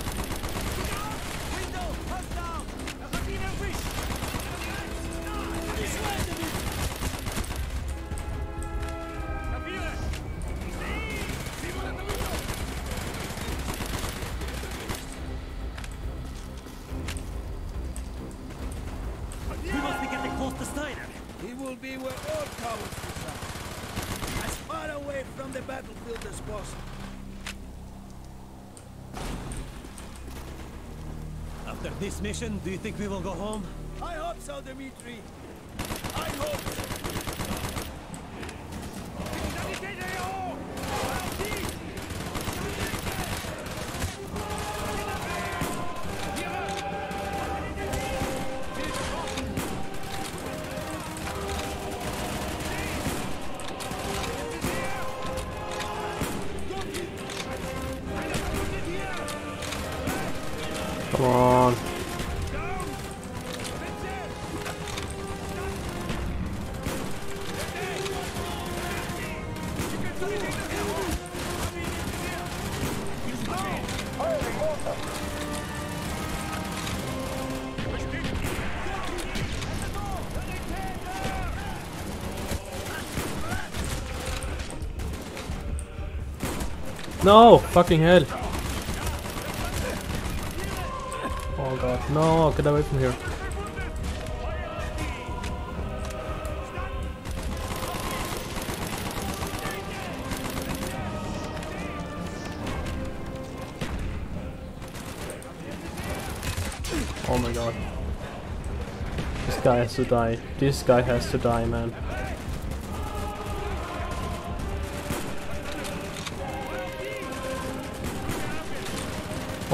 To Steiner. He will be where all cowards reside. As far away from the battlefield as possible. After this mission, do you think we will go home? I hope so, Dimitri. I hope so. No! Fucking hell! Oh god, no, get away from here. Oh my god. This guy has to die. This guy has to die, man.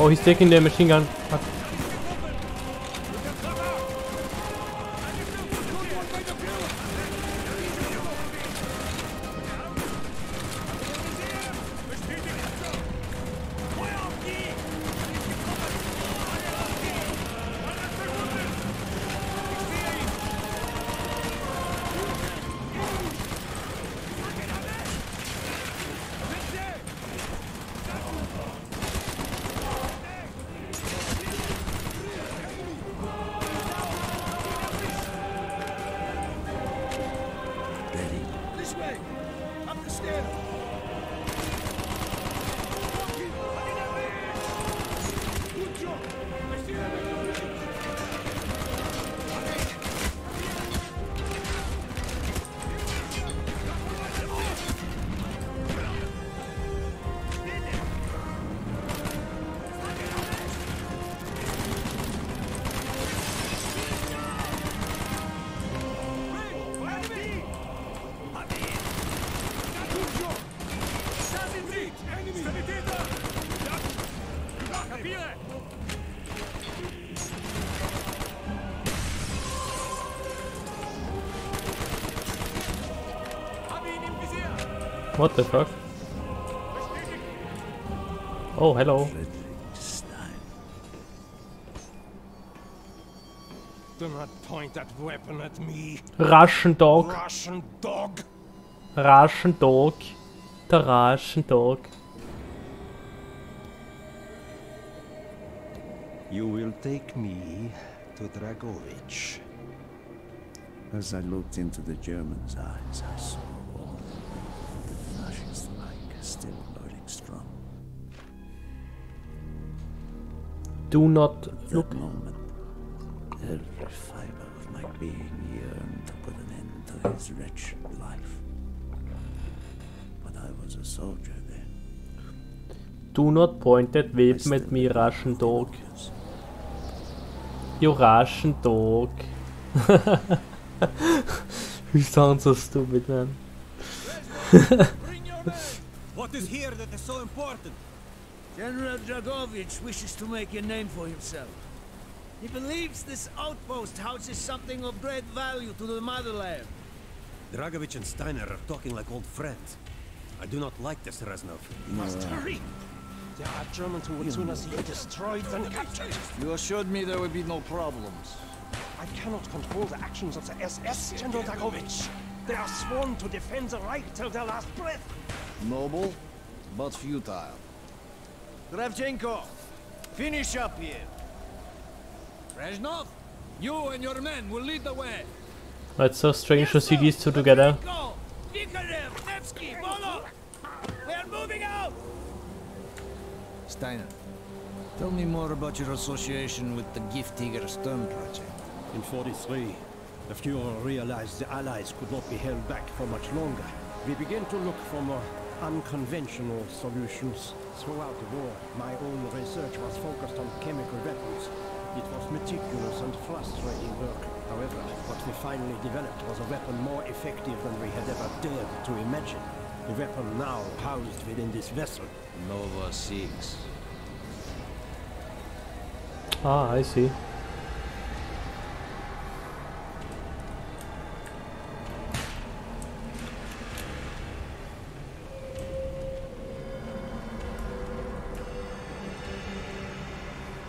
Oh, he's taking the machine gun. Fuck. Russian dog. Russian dog. Russian dog. The Russian dog. You will take me to Dragovich. As I looked into the German's eyes, I saw all the fascist like still burning strong. Do not look. that moment, every fiber of my being yearned to put an end to his wretched life. But I was a soldier then. Do not point that weapon at me, Russian dog. You Russian dog. you sound so stupid, man. What is here that is so important? General Dragovich wishes to make a name for himself. He believes this outpost houses something of great value to the motherland. Dragovich and Steiner are talking like old friends. I do not like this, Reznov. You must hurry. There are Germans who would sooner see you destroyed than captured. You assured me there would be no problems. I cannot control the actions of the SS, General Dragovich. They are sworn to defend the Reich till their last breath. Noble, but futile. Kravchenko, finish up here. Reznov, you and your men will lead the way. It's so strange to see these two together. Nikolev, Nevsky, We are moving out! Steiner, tell me more about your association with the Giftiger Stern project. In 43, the Fuhrer realized the Allies could not be held back for much longer. We began to look for more unconventional solutions. Throughout the war, my own research was focused on chemical weapons. It was meticulous and frustrating work. However, what we finally developed was a weapon more effective than we had ever dared to imagine. The weapon now housed within this vessel. Nova 6. Ah, I see.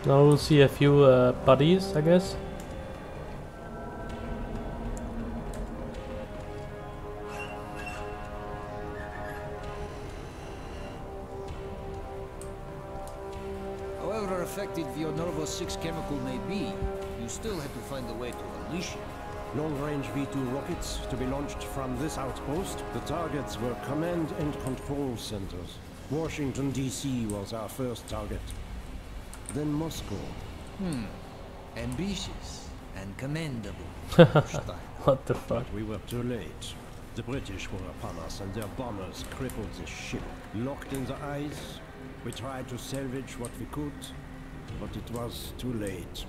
Now we'll see a few uh, buddies, I guess. However effective the Nova 6 chemical may be, you still had to find a way to unleash it. Long-range V2 rockets to be launched from this outpost. The targets were command and control centers. Washington, D.C. was our first target. Then Moscow. Hmm. Ambitious and commendable. what the fuck? But we were too late. The British were upon us and their bombers crippled the ship. Locked in the ice, we tried to salvage what we could, but it was too late.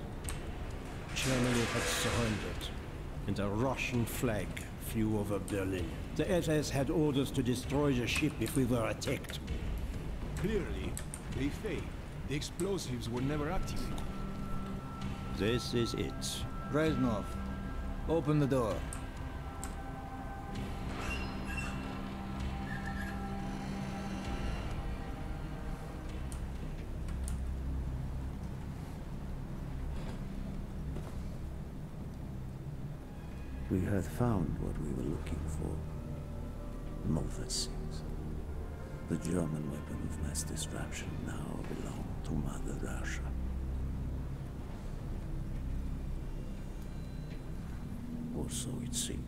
Germany had surrendered. and a Russian flag flew over Berlin. The SS had orders to destroy the ship if we were attacked. Clearly, they failed. The explosives were never activated. This is it. Reznov, open the door. We had found what we were looking for. Nova 6. The German weapon of mass destruction now belonged to Mother Russia. Or so it seemed.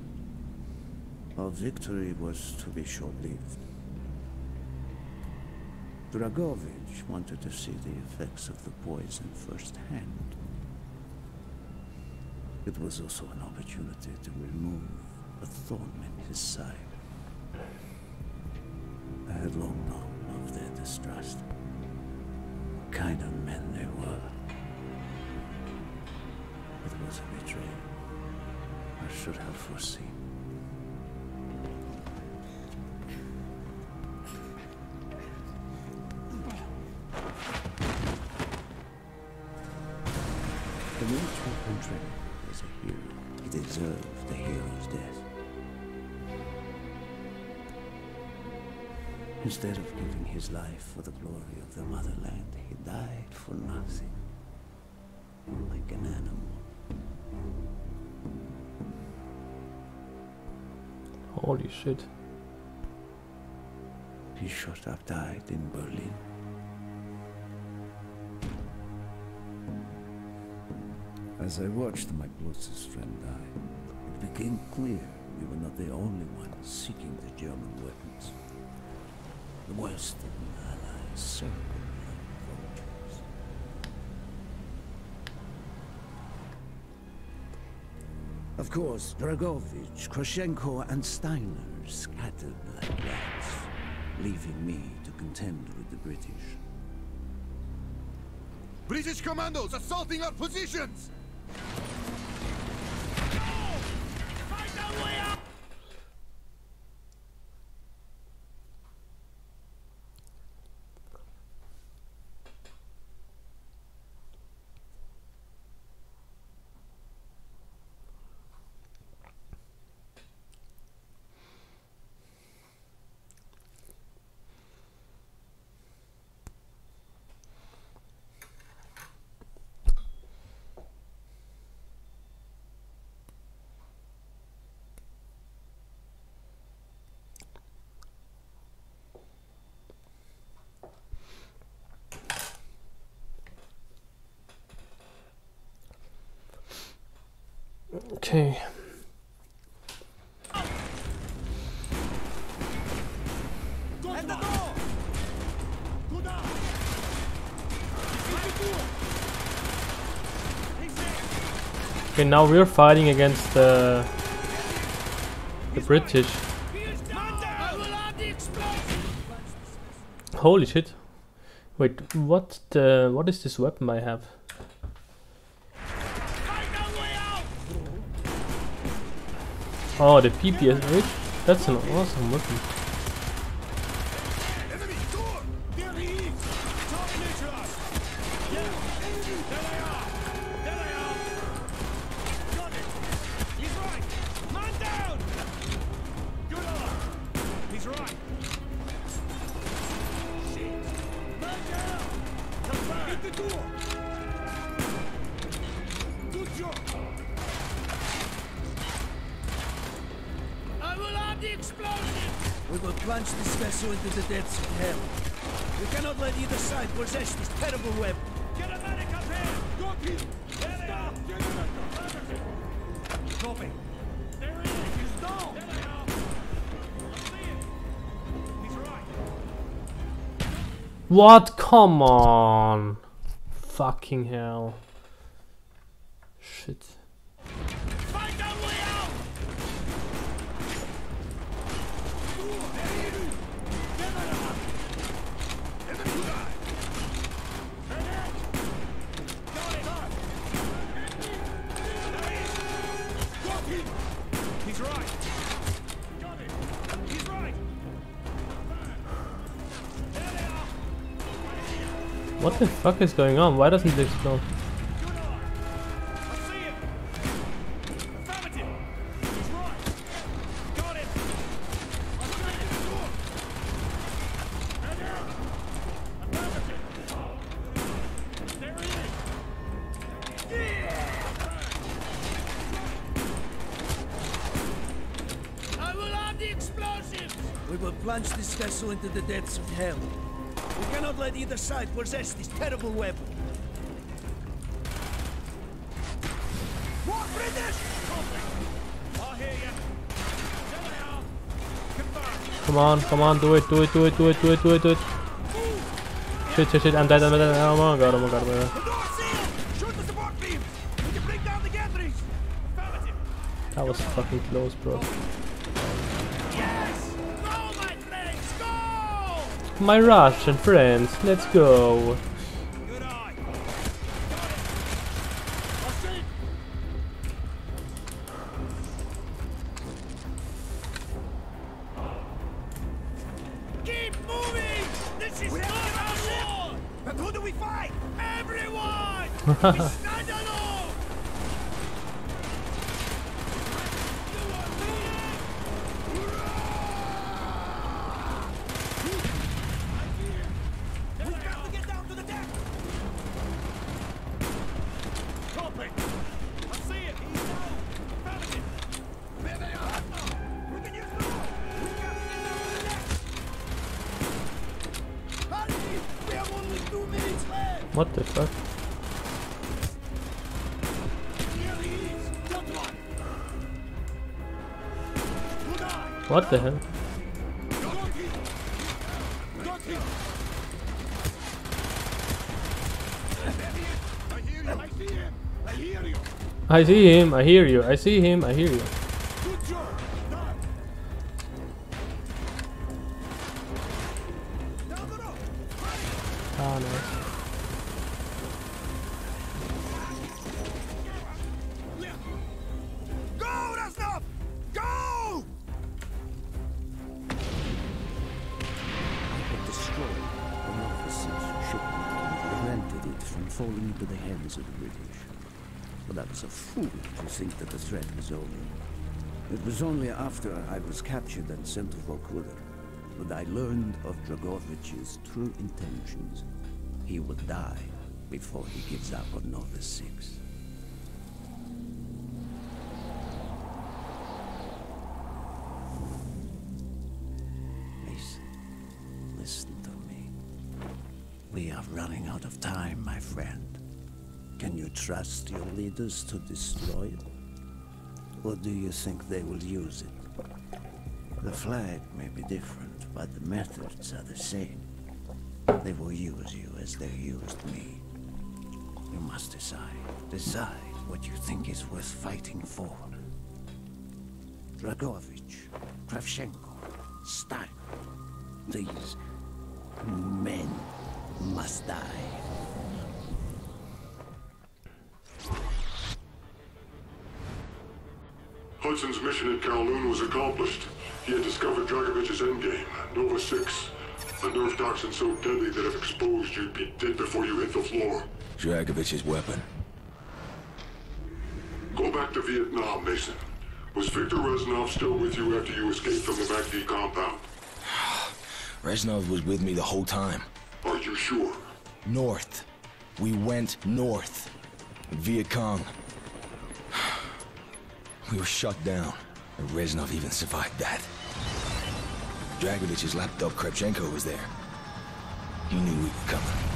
Our victory was to be short-lived. Dragovich wanted to see the effects of the poison firsthand. It was also an opportunity to remove a thorn in his side. I had long known of their distrust. Kind of men they were. It was a betrayal. I should have foreseen. The military contract was a hero. He deserved the hero's death. Instead of giving his life for the glory of the motherland, he died for nothing. Like an animal. Holy shit. He should have died in Berlin. As I watched my closest friend die, it became clear we were not the only ones seeking the German weapons. The Western allies circled Of course, Dragovich, Kravchenko, and Steiner scattered like rats, leaving me to contend with the British. British commandos assaulting our positions! Okay. Okay, now we're fighting against the the British. Holy shit! Wait, what the what is this weapon I have? Oh, the PPS. Wait, that's an awesome weapon. What? Come on! Fucking hell. What the fuck is going on? Why doesn't it explode? I will have the explosives! We will plunge this vessel into the depths of hell. We cannot let either side possess this terrible weapon. What, British? I'll hear you. There they are. Confirmed. Come on, come on, do it, do it, do it, do it, do it, do it, do it. Shit, shit, shit, I'm dead, I'm dead. Oh my god, oh my god, oh my god. Shoot the support beams. We can bring down the gatherings. Affirmative. That was fucking close, bro. My Russian friends, let's go. Good eye. Got it. I'll see. Keep moving! This is not our war! And who do we fight? Everyone! I see him, I hear you, I see him, I hear you. After I was captured and sent to Vorkuta that I learned of Dragovich's true intentions. He would die before he gives up on Nova 6. Mason, listen to me. We are running out of time, my friend. Can you trust your leaders to destroy it? Or do you think they will use it? The flag may be different, but the methods are the same. They will use you as they used me. You must decide. Decide what you think is worth fighting for. Dragovich, Kravchenko, Steiner. These men must die. Hudson's mission at Kowloon was accomplished. He had discovered Dragovich's endgame, Nova 6. A nerve toxin so deadly that if exposed, you'd be dead before you hit the floor. Dragovich's weapon. Go back to Vietnam, Mason. Was Victor Reznov still with you after you escaped from the MACV compound? Reznov was with me the whole time. Are you sure? North. We went north. Viet Cong. We were shut down, and Reznov even survived that. Dragovich's lapdog Kravchenko was there. He knew we were coming.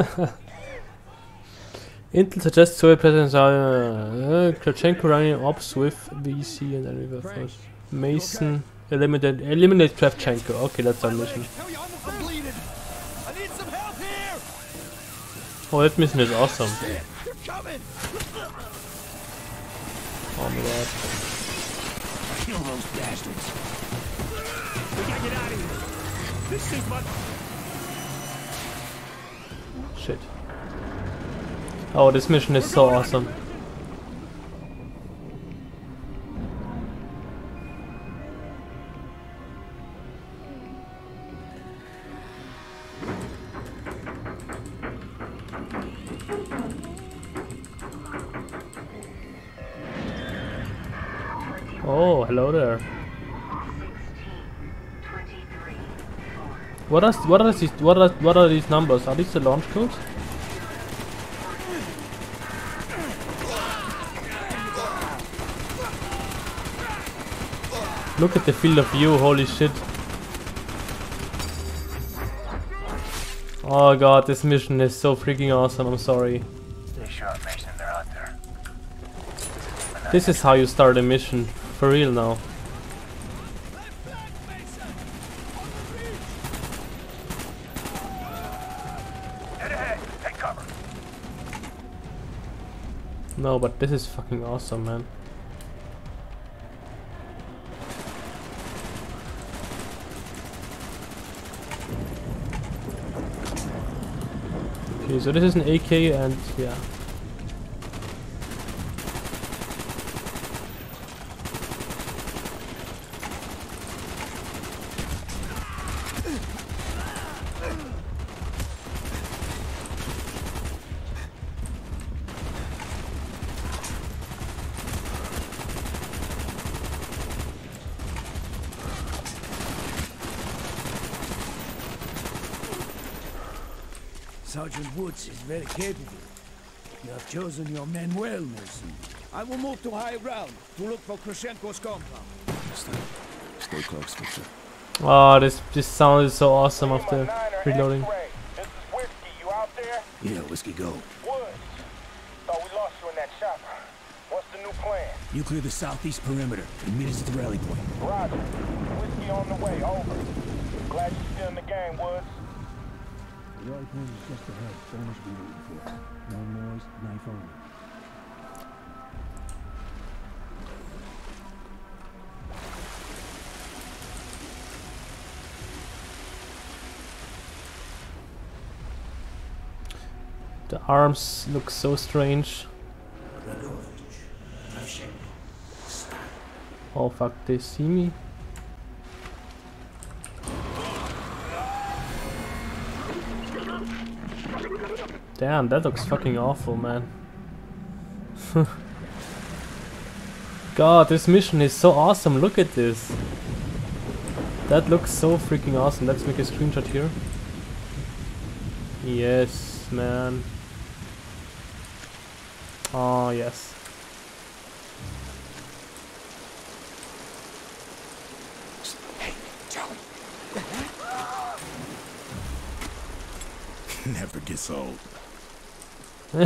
Intel suggests Soviet President uh, Kravchenko running ops with VC and then reverse force. Mason Eliminate, eliminate Kravchenko. Okay, that's our mission. Oh, that mission is awesome. Oh my god. Kill those bastards. We gotta get out of here. This is my. Shit. Oh, this mission is so awesome. What are what are these what are what are these numbers? Are these the launch codes? Look at the field of view, holy shit. Oh god, this mission is so freaking awesome, I'm sorry. Sharp, Mason. This is how you start a mission, for real now. Head ahead. Take cover. No, but this is fucking awesome, man. Okay, so this is an AK and yeah. Sergeant Woods is very capable. You have chosen your men well, Mason. I will move to high ground to look for Kravchenko's compound. Stay close, Victor. Oh, this this sound is so awesome after reloading. This is Whiskey. You out there? Yeah, whiskey go. Woods. Thought we lost you in that chopper. What's the new plan? You clear the southeast perimeter and meet us at the rally point. Roger. Whiskey on the way. Over. Glad you're still in the game, Woods. The rally point is just ahead. So much be waiting for. No noise, knife only. The arms look so strange. Oh fuck, they see me? Damn, that looks fucking awful, man. God, this mission is so awesome, look at this. That looks so freaking awesome. Let's make a screenshot here. Yes, man. Oh, yes. Hey. Never gets old.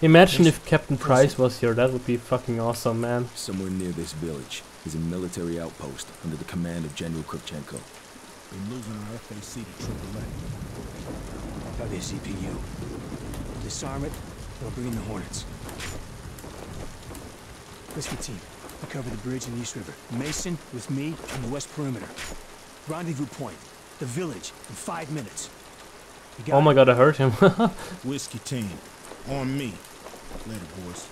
Imagine if Captain Price was here, that would be fucking awesome, man. Somewhere near this village is a military outpost under the command of General Kravchenko. Been losing our FAC to Triple A. Got the CPU. Disarm it, and I'll bring in the Hornets. Whiskey team, we cover the bridge in the East River. Mason with me on the west perimeter. Rendezvous point, the village, in five minutes. You got Oh my god, I hurt him. Whiskey team, on me. Later, boys.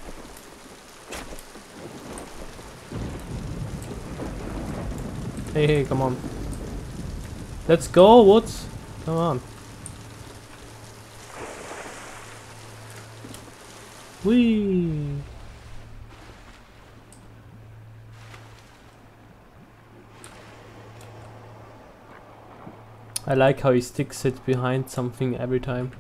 hey, hey, come on. Let's go, Woods. Come on. Whee! I like how he sticks it behind something every time.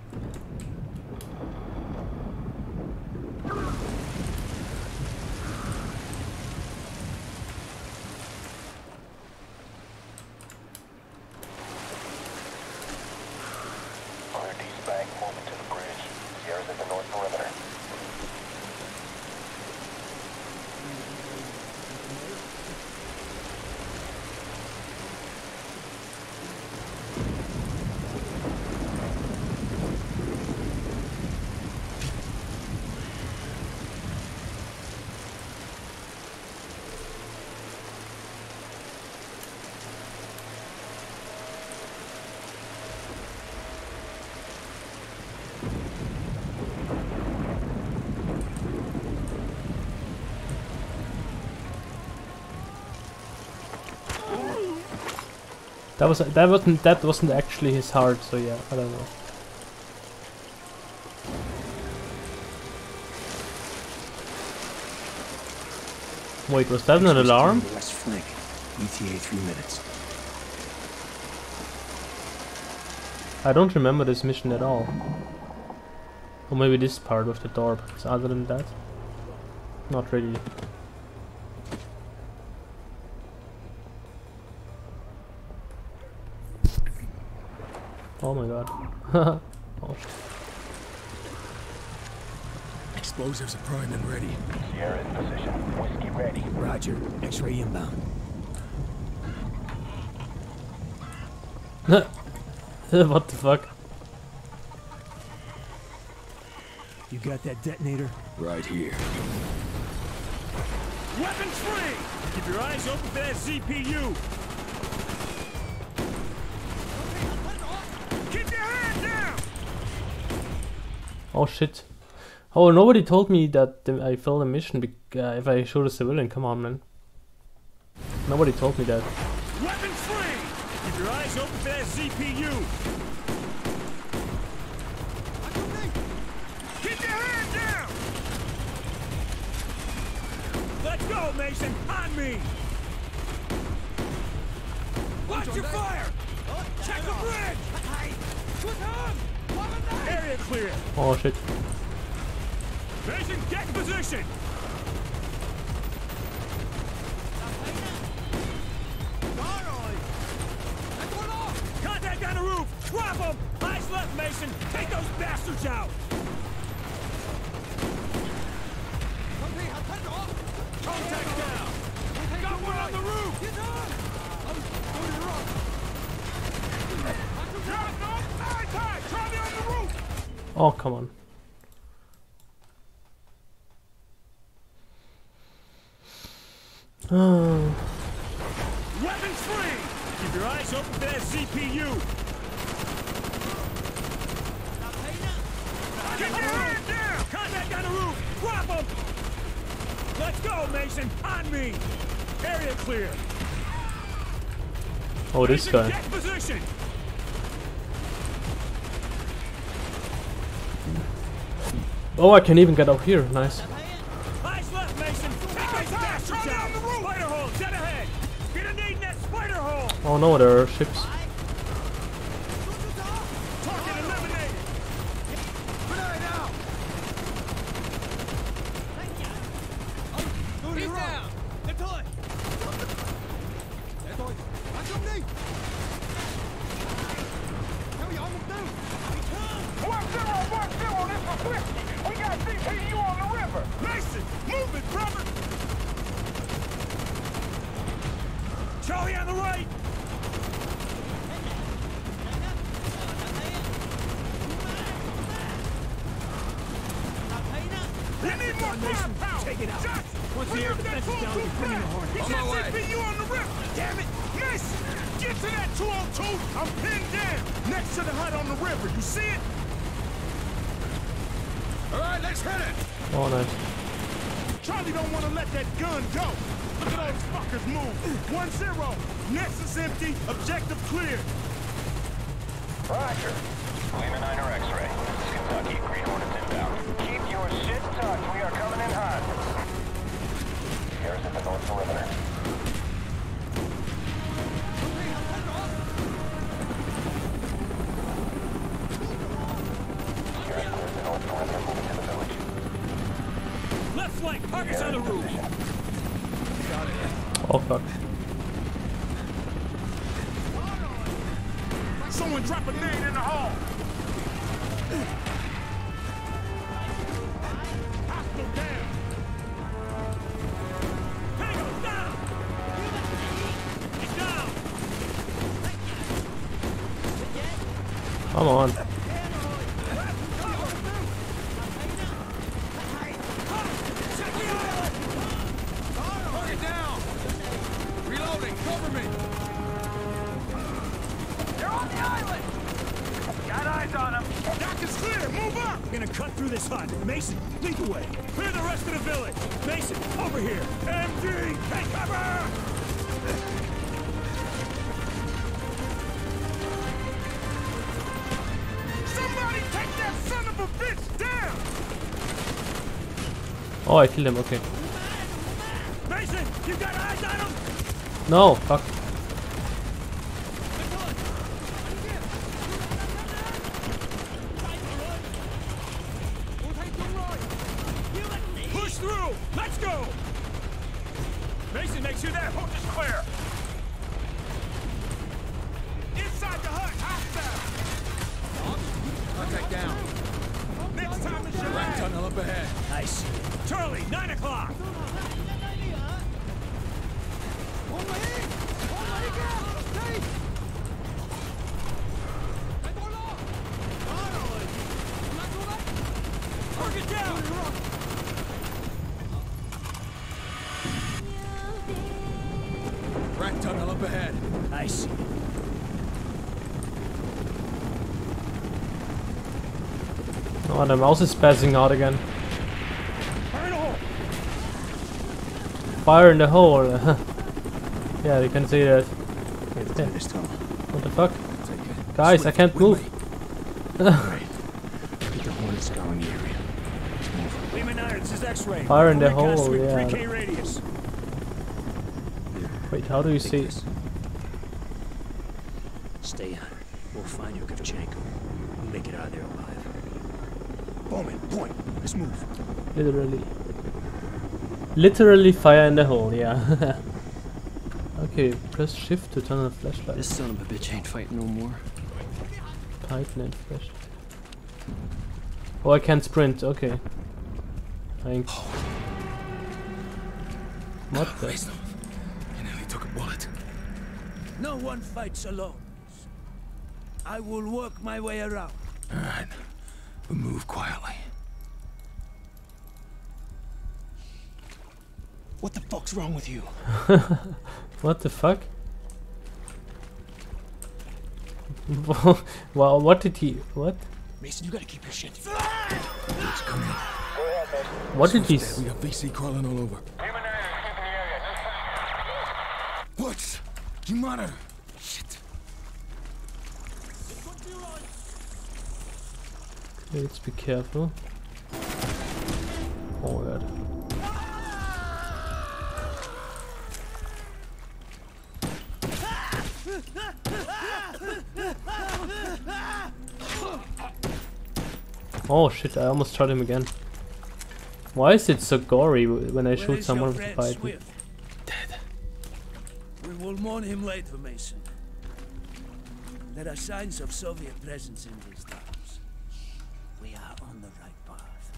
Clear East Bank, moving to the bridge. Sierra's at the north perimeter. That was that wasn't that wasn't actually his heart. So yeah, I don't know. Wait, was that an alarm? West flank. ETA three minutes. I don't remember this mission at all. Or maybe this part with the door, but other than that, not really. Oh my god. Oh. Explosives are primed and ready. Sierra in position. Whiskey ready. Roger. X-ray inbound. what the fuck? You got that detonator? Right here. Weapons free! Keep your eyes open for that CPU! Keep your hand down! Oh shit. Oh, nobody told me that the, I failed a mission uh, if I shoot a civilian. Come on, man. Nobody told me that. Weapons free! Keep your eyes open for that CPU! Keep your hand down! Let's go, Mason! On me! Watch your fire! Check the bridge! Area clear! Oh shit. Mason, get position! Contact on the roof! Drop them! Eyes left, Mason! Take those bastards out! Contact down! Got one on the roof! Drop them! Eye tie! Charlie on the roof! Oh, come on. Oh. Weapons free! Keep your eyes open for that CPU! Get your hand down! Contact on the roof! Drop them! Let's go, Mason! On me! Area clear! Oh, this guy. Get in position! Oh, I can even get up here. Nice. Out! Oh no, there are ships. Oh, I killed him. Okay. Mason, you got eyes on him? No, fuck. Mouse is spazzing out again. Fire in the hole. yeah, you can see that. What the fuck? Guys, I can't move. Get the hornets going in the area. Lima Niner is X-ray. Fire in the hole, yeah. Wait, how do you see? Stay on. We'll find your Kravchenko. We'll make it out of there alive. Bowman, point. Let's move. Literally. Literally fire in the hole, yeah. okay, press shift to turn on the flashlight. This son of a bitch ain't fighting no more. Titan and flashlight. Oh, I can't sprint, okay. Thanks. Oh. What the? You nearly took a bullet. No one fights alone. I will work my way around. All right. We'll move quietly. Wrong with you? what the fuck? well, what did he? What? Mason, you gotta keep your shit. It's coming. What did he? We got VC crawling all over. What? You monitor. Shit. Okay, let's be careful. Oh my god. Oh shit, I almost shot him again. Why is it so gory when I Where shoot someone with a friend Python? Swift? We will mourn him later, Mason. There are signs of Soviet presence in these towns. We are on the right path.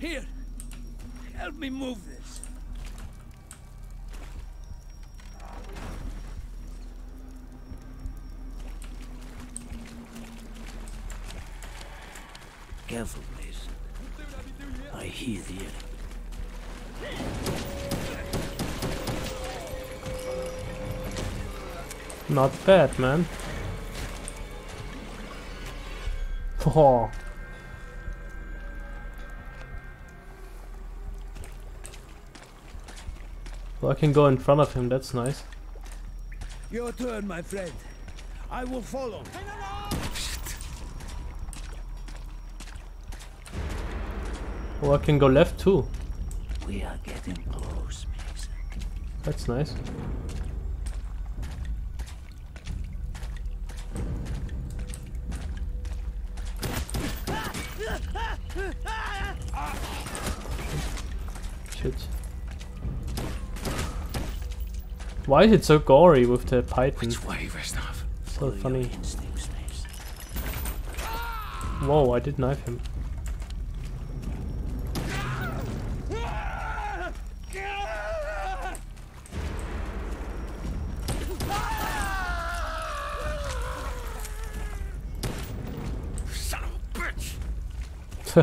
Here, help me move this. Careful, Mason. I hear the enemy. Not bad, man. Oh. Well, I can go in front of him, that's nice. Your turn, my friend. I will follow. Oh, I can go left too. We are getting close, Mason. That's nice. Shit. Why is it so gory with the python? Which way? So funny. Whoa, I did knife him. Son of a bitch!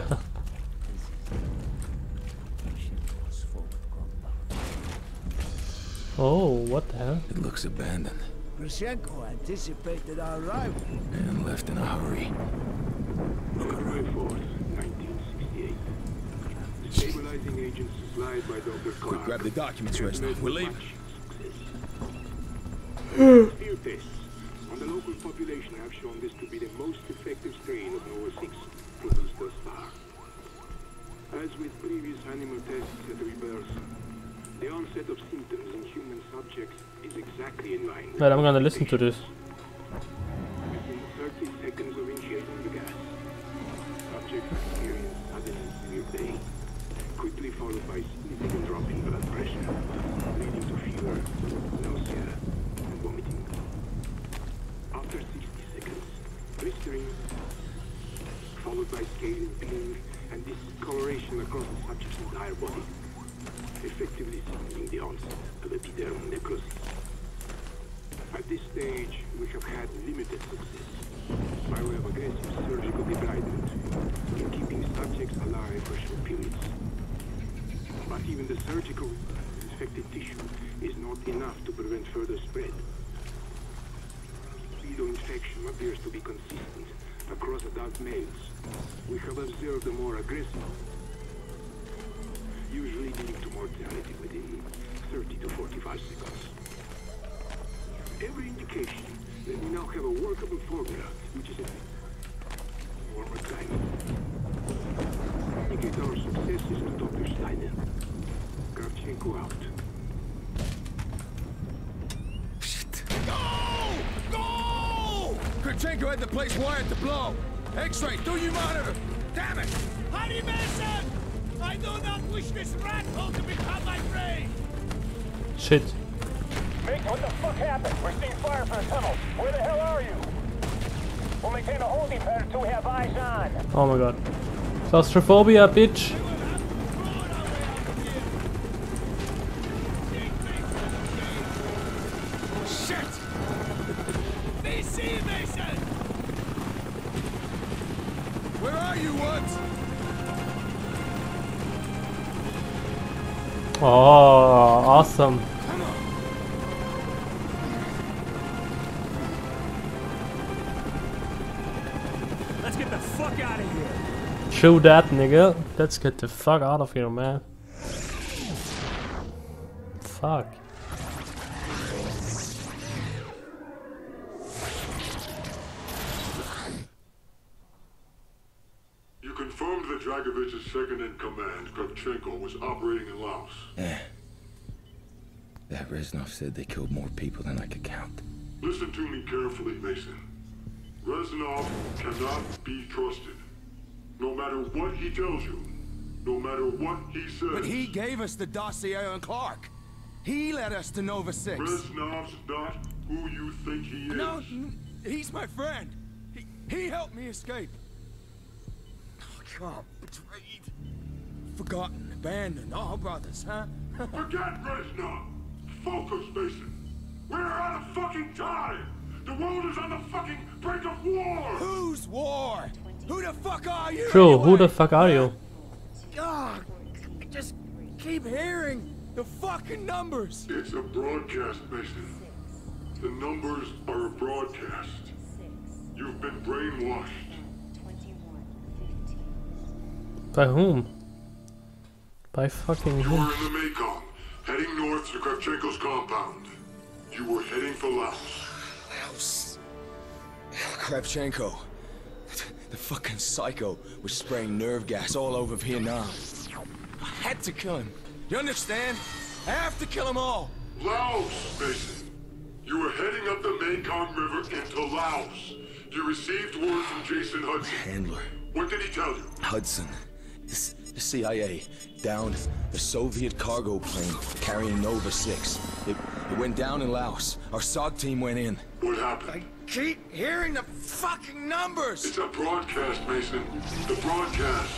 oh, what the hell? It looks abandoned Kravchenko anticipated our arrival. and left in a hurry. Force, 1968. Stabilizing agents supplied by Dr. Clark. Quick, grab the documents, Reznov. We're leaving. Field tests on the local population I have shown this to be the most effective strain of Nova 6 produced thus. As with previous animal tests at Rebirth, the onset of symptoms in human subjects is exactly in line. Well, I'm gonna listen to this. Within 30 seconds of initiating the gas, subjects experience sudden and severe pain, quickly followed by significant drop in blood pressure, leading to fever, nausea, and vomiting. After 60 seconds, blistering, followed by scaling pain and discoloration across the subject's entire body, effectively signaling the onset of epidermal necrosis. At this stage, we have had limited success by way of aggressive surgical debridement in keeping subjects alive for short periods. But even the surgical infected tissue is not enough to prevent further spread. Speed of infection appears to be consistent across adult males. We have observed a more aggressive, usually leading to mortality within 30 to 45 seconds. Every indication that we now have a workable formula, which is a forward time. Indicate our successes to Dr. Steiner. Kravchenko out. Go! Kravchenko had the place wired to blow. X-ray, do you monitor? Damn it! Harry Mason! I do not wish this rat hole to become my grave! Shit. Mick, what the fuck happened? We're seeing fire from the tunnel. Where the hell are you? We'll maintain a holding pattern until we have eyes on. Oh my god. Claustrophobia, bitch. Oh, awesome. Let's get the fuck out of here! True that, nigga. Let's get the fuck out of here, man. Fuck. Command, Kravchenko, was operating in Laos. Yeah. That Reznov said they killed more people than I could count. Listen to me carefully, Mason. Reznov cannot be trusted. No matter what he tells you, no matter what he says. But he gave us the dossier on Clark. He led us to Nova 6. Reznov's not who you think he is. No, he's my friend. He, he helped me escape. Oh, God, betrayed. Forgotten, abandoned, all brothers, huh? Forget Reznov! Focus, Mason! We're out of fucking time! The world is on the fucking brink of war! Whose war? Who the fuck are you? True, who the fuck are you? God, I just keep hearing the fucking numbers. It's a broadcast, Mason. The numbers are a broadcast. You've been brainwashed. By whom? By fucking You whom? were in the Mekong, heading north to Kravchenko's compound. You were heading for Laos. Laos. Kravchenko. The fucking psycho was spraying nerve gas all over Vietnam. I had to kill him. You understand? I have to kill them all. Laos, Mason. You were heading up the Mekong River into Laos. You received word from Jason Hudson. Handler. What did he tell you? Hudson. This, the CIA downed a Soviet cargo plane carrying Nova 6. It, it went down in Laos. Our SOG team went in. What happened? I keep hearing the fucking numbers! It's a broadcast, Mason. The broadcast.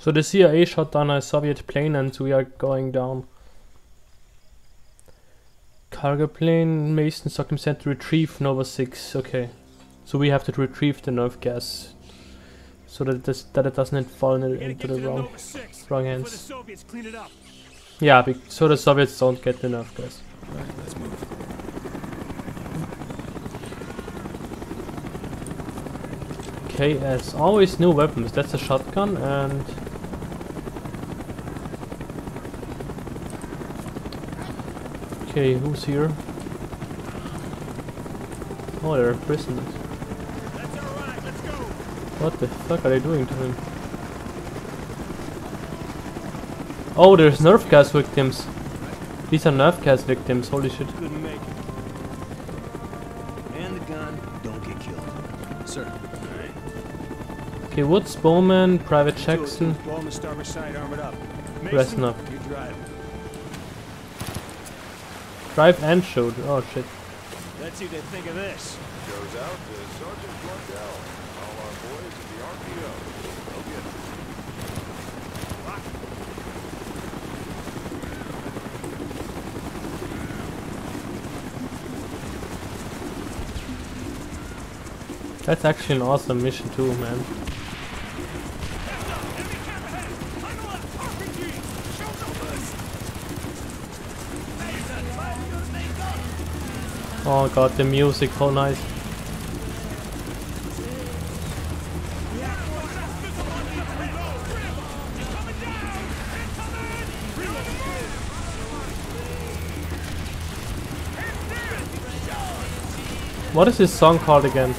So the CIA shot down a Soviet plane and we are going down. Cargo plane, Mason Stockholm sent to retrieve Nova 6. Okay. So we have to retrieve the nerve gas. So that, this, that it doesn't fall in, into get the the wrong, wrong before the hands. Clean it up. Yeah, be, so the Soviets don't get the nerve gas. Right, let's move. Okay, as always, new weapons. That's a shotgun and. Okay, who's here? Oh, they're prisoners. That's alright, let's What the fuck are they doing to him? Oh, there's nerf gas victims. These are nerf gas victims, holy shit. Couldn't make it. And the gun, don't get killed. Sir. Okay, Woods, Bowman, Private Jackson, Blow starboard side armored up. Resting up. You drive. Drive and shoot. Oh shit. Let's see what they think of this. Goes out to Sergeant Blundell. All our boys at the RPO. Go get it. That's actually an awesome mission too, man. Oh god, the music, so nice. What is this song called again?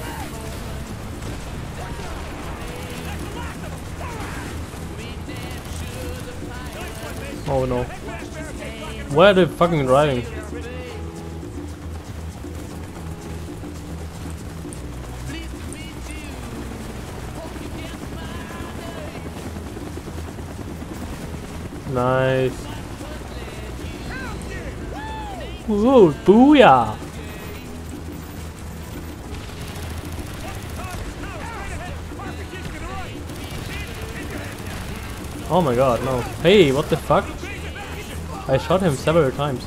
Oh no. Where are they fucking driving? Nice. Whoa, booyah! Oh my god, no. Hey, what the fuck? I shot him several times.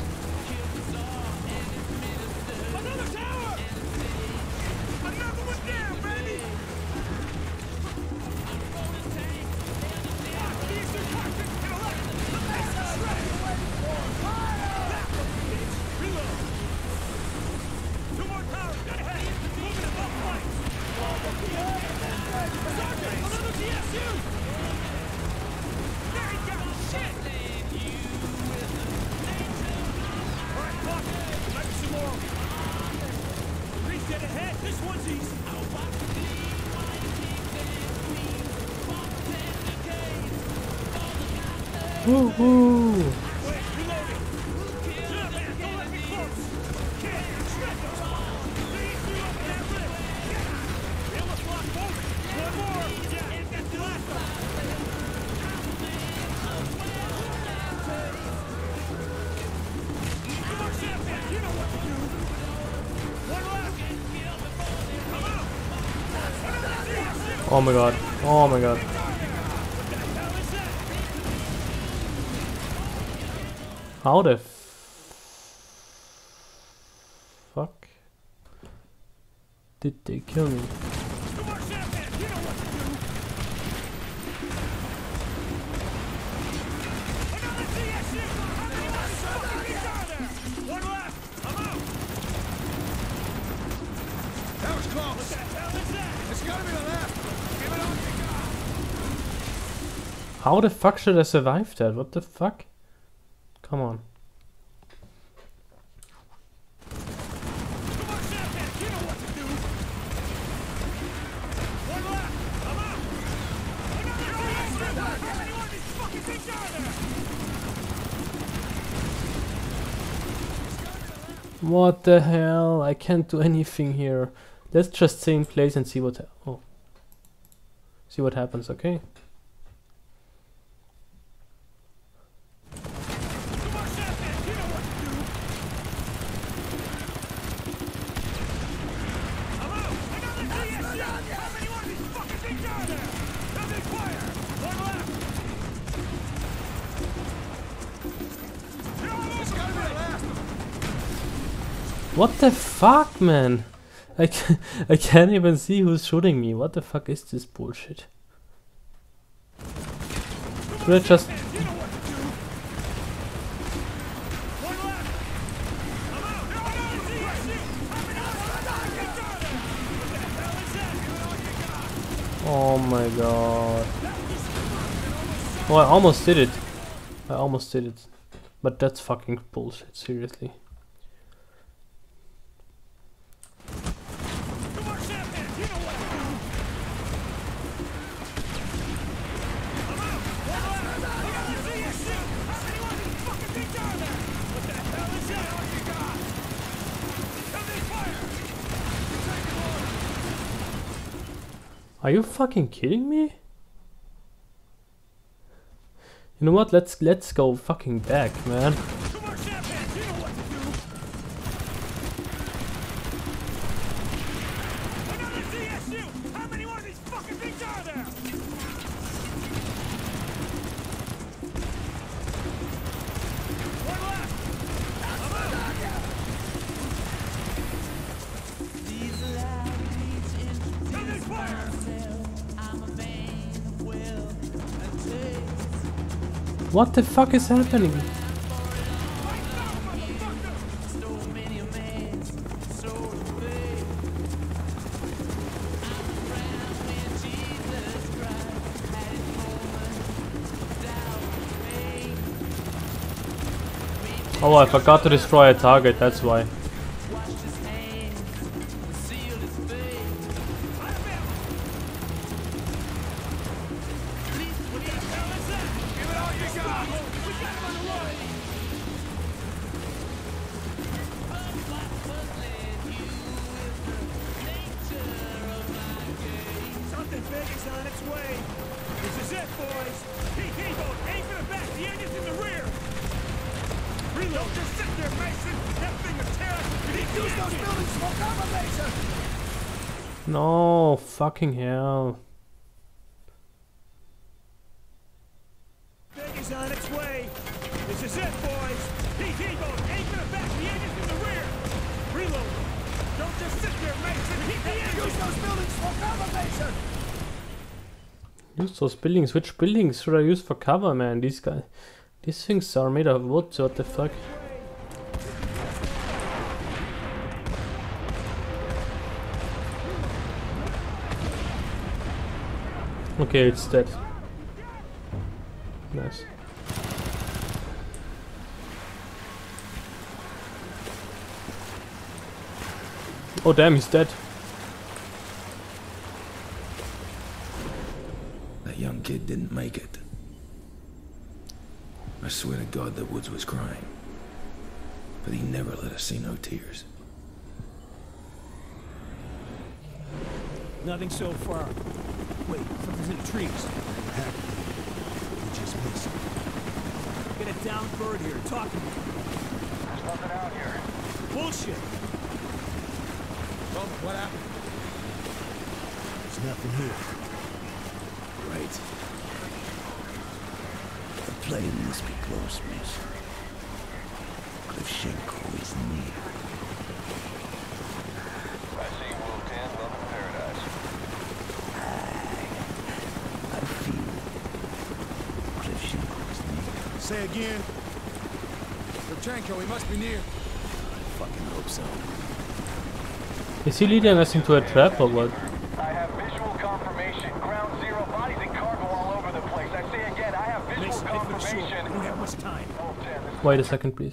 Oh my god. How the fuck did they kill me? That was close. It's gotta be the left. Give it on. How the fuck should I survive that? What the fuck? Come on. What the hell? I can't do anything here. Let's just stay in place and see what oh. See what happens, okay? What the fuck, man? I can't, I can't even see who's shooting me. What the fuck is this bullshit? Should I just... Oh my god. Oh, I almost did it. I almost did it. But that's fucking bullshit, seriously. Are you fucking kidding me? You know what? Let's let's go fucking back, man. What the fuck is happening? Oh, I forgot to destroy a target, that's why. Buildings. Which buildings should I use for cover, man? These guys, these things are made of wood. So what the fuck? Okay, it's dead. Nice. Oh damn, he's dead. That young kid didn't make it. I swear to God that Woods was crying. But he never let us see no tears. Nothing so far. Wait, something's in the trees. We just missed. Get a down bird here. Talk to me. There's nothing out here. Bullshit. Tom, what happened? There's nothing here. Right. The plane must be close, miss. Kravchenko is near. I see Wu Tin, love in paradise. I feel Kravchenko is near. Say again. Kravchenko, he must be near. I fucking hope so. Is he leading us into a trap or what? I have visual confirmation. Ground zero bodies and cargo all over the place. I say again, I have visual Mason, a second, the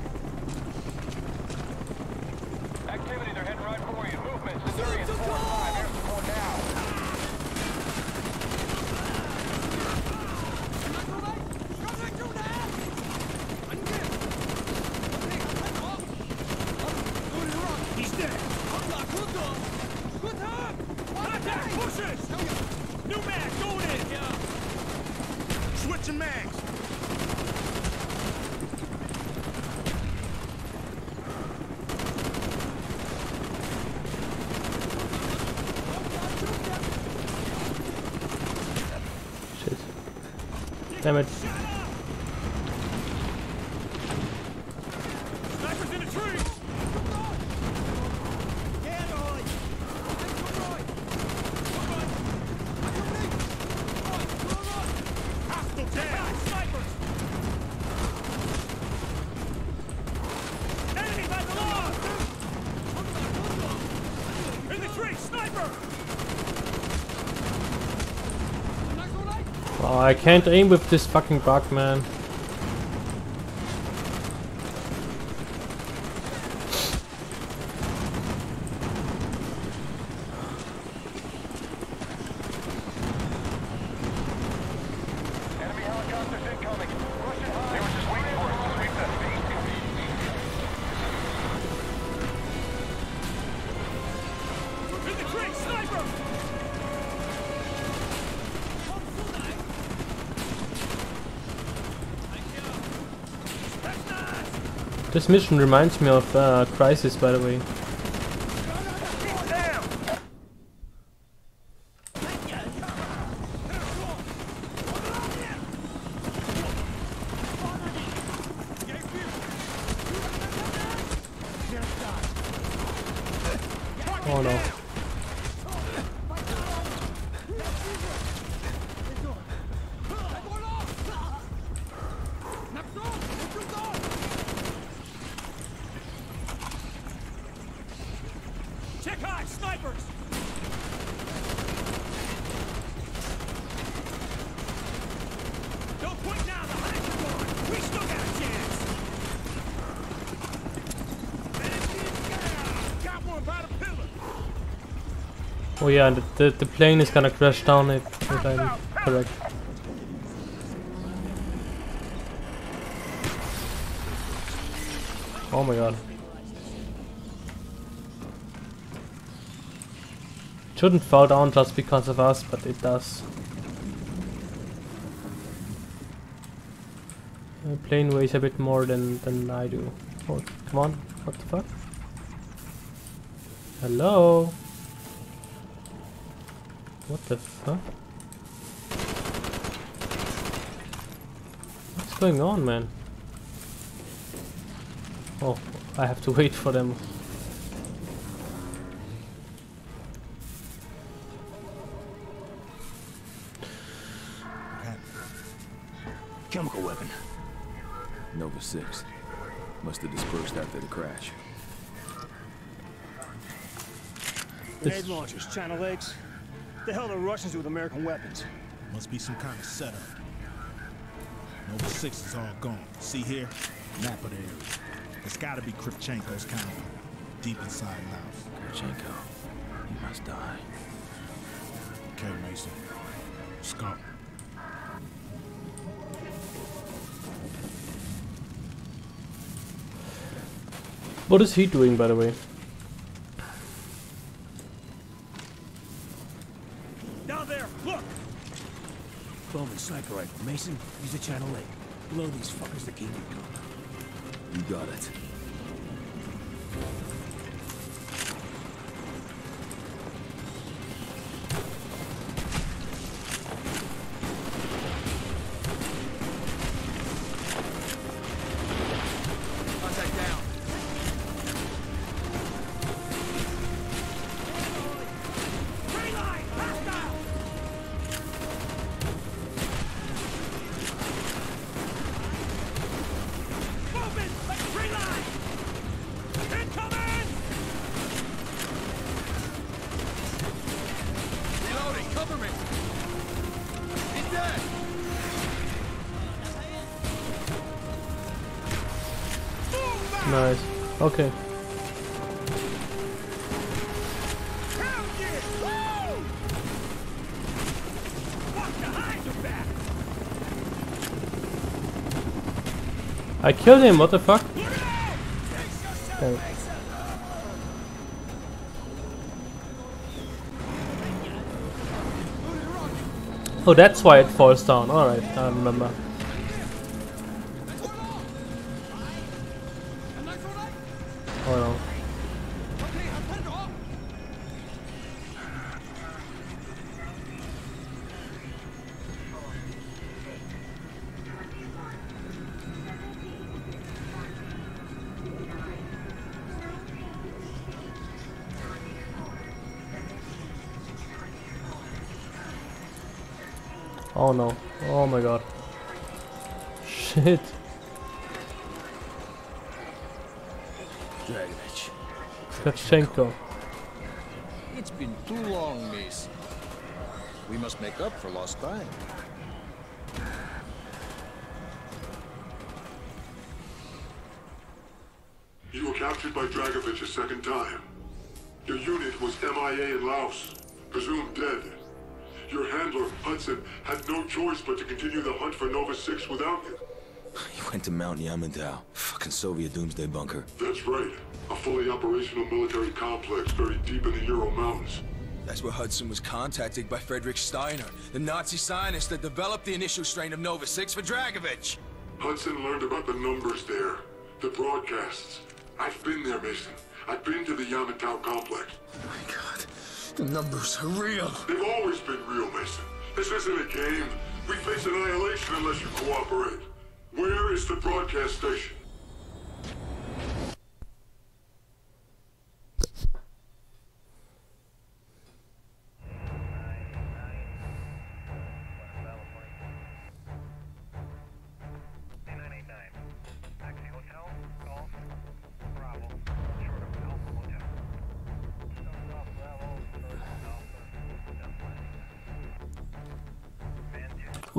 Activity, they're heading right for you. Movement, Centurion 4-5, air support now. He's dead! Contact! Pushes! New mag, going in! Switching mags! Shit. Damn it. Snipers in the trees! Hostile down! Snipers! Enemy by the log! In the tree! Sniper! Wow, I can't aim with this fucking bug, man. This mission reminds me of uh, Crysis, by the way. Oh no. Check high! Snipers! Don't quit now! The heights are gone! We still got a chance! Got one by the pillar! Oh yeah, the, the, the plane is gonna crash down if, if I'm correct. Oh my god. Shouldn't fall down just because of us, but it does. The plane weighs a bit more than, than I do. Oh, come on. What the fuck? Hello? What the fuck? What's going on, man? Oh, I have to wait for them. Chemical weapon. Nova 6. Must have dispersed after the crash. Grenade launchers, Channel X. The hell the Russians do with American weapons? Must be some kind of setup. Nova 6 is all gone. See here? Map of the area. It's gotta be Kravchenko's compound. Deep inside Laos. Krivchenko. He must die. Okay, Mason. Scum. What is he doing, by the way? Down there! Look! Bowman sniper rifle. Mason, use the China Lake. Blow these fuckers keep it going. You got it. Killed him, what the fuck? Damn. Oh, that's why it falls down. Alright, I remember. Oh no. Oh my god. Shit. Dragovich. Kravchenko. It's been too long, Mason. We must make up for lost time. You were captured by Dragovich a second time. Your unit was MIA in Laos, presumed dead. Your handler, Hudson, had no choice but to continue the hunt for Nova 6 without you. He went to Mount Yamantau. Fucking Soviet doomsday bunker. That's right. A fully operational military complex buried deep in the Ural Mountains. That's where Hudson was contacted by Frederick Steiner, the Nazi scientist that developed the initial strain of Nova 6 for Dragovich. Hudson learned about the numbers there, the broadcasts. I've been there, Mason. I've been to the Yamantau complex. Oh my god. The numbers are real. They've always been real, Mason. This isn't a game. We face annihilation unless you cooperate. Where is the broadcast station?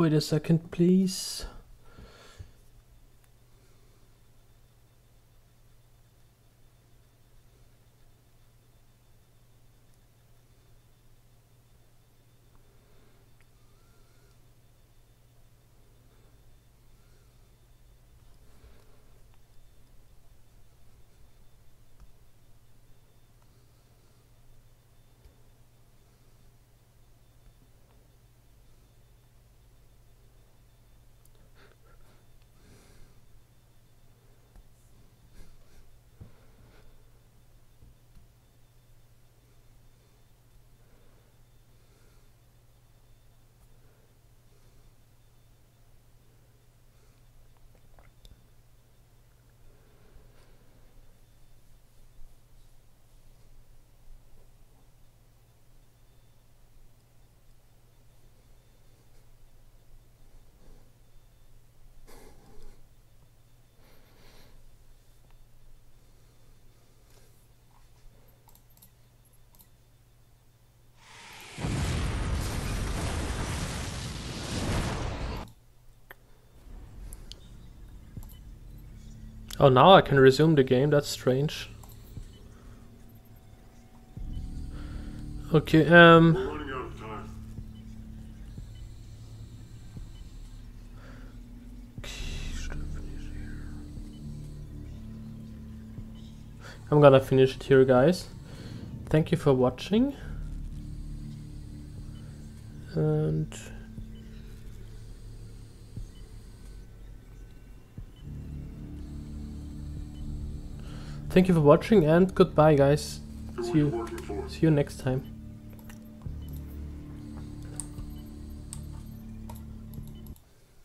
Wait a second, please. Oh, now I can resume the game. That's strange. Okay, um... I'm gonna finish it here, guys. Thank you for watching. And... Thank you for watching and goodbye guys. See you see you next time.